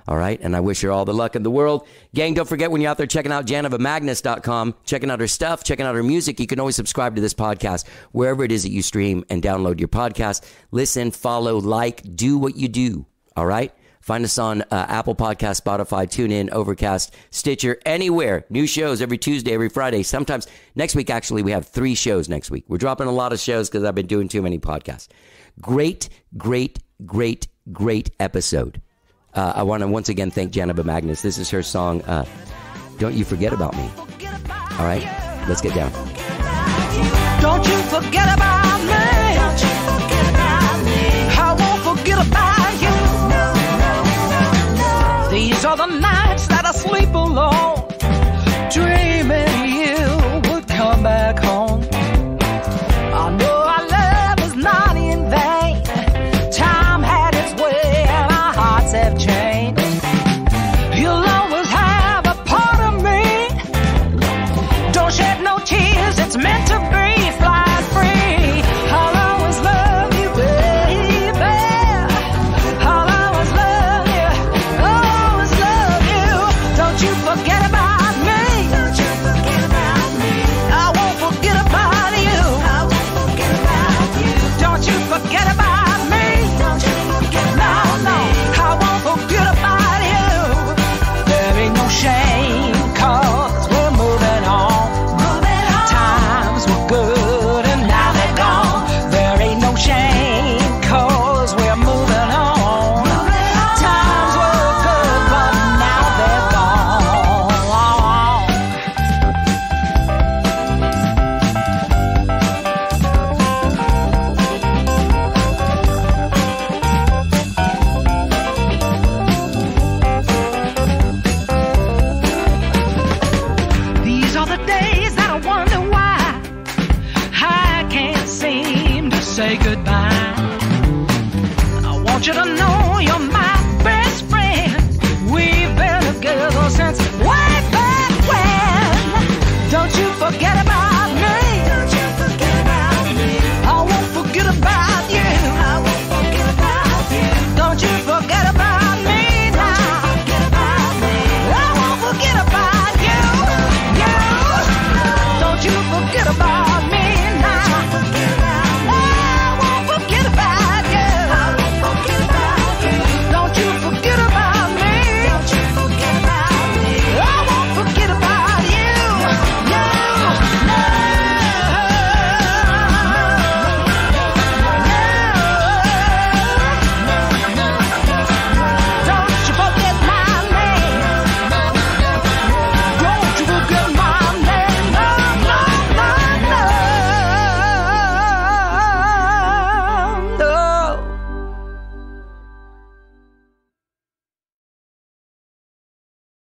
All right. And I wish her all the luck in the world. Gang, don't forget when you're out there checking out JanivaMagness.com, checking out her stuff, checking out her music, you can always subscribe to this podcast wherever it is that you stream and download your podcast. Listen, follow, like, do what you do. All right. Find us on uh, Apple Podcast, Spotify, TuneIn, Overcast, Stitcher, anywhere. New shows every Tuesday, every Friday. Sometimes next week, actually, we have three shows next week. We're dropping a lot of shows because I've been doing too many podcasts. Great, great, great, great episode. Uh, I want to once again thank Janiva Magness. This is her song, uh, Don't You Forget About Me. All right, let's get down. Don't you forget about me. I won't forget about you. These are the nights.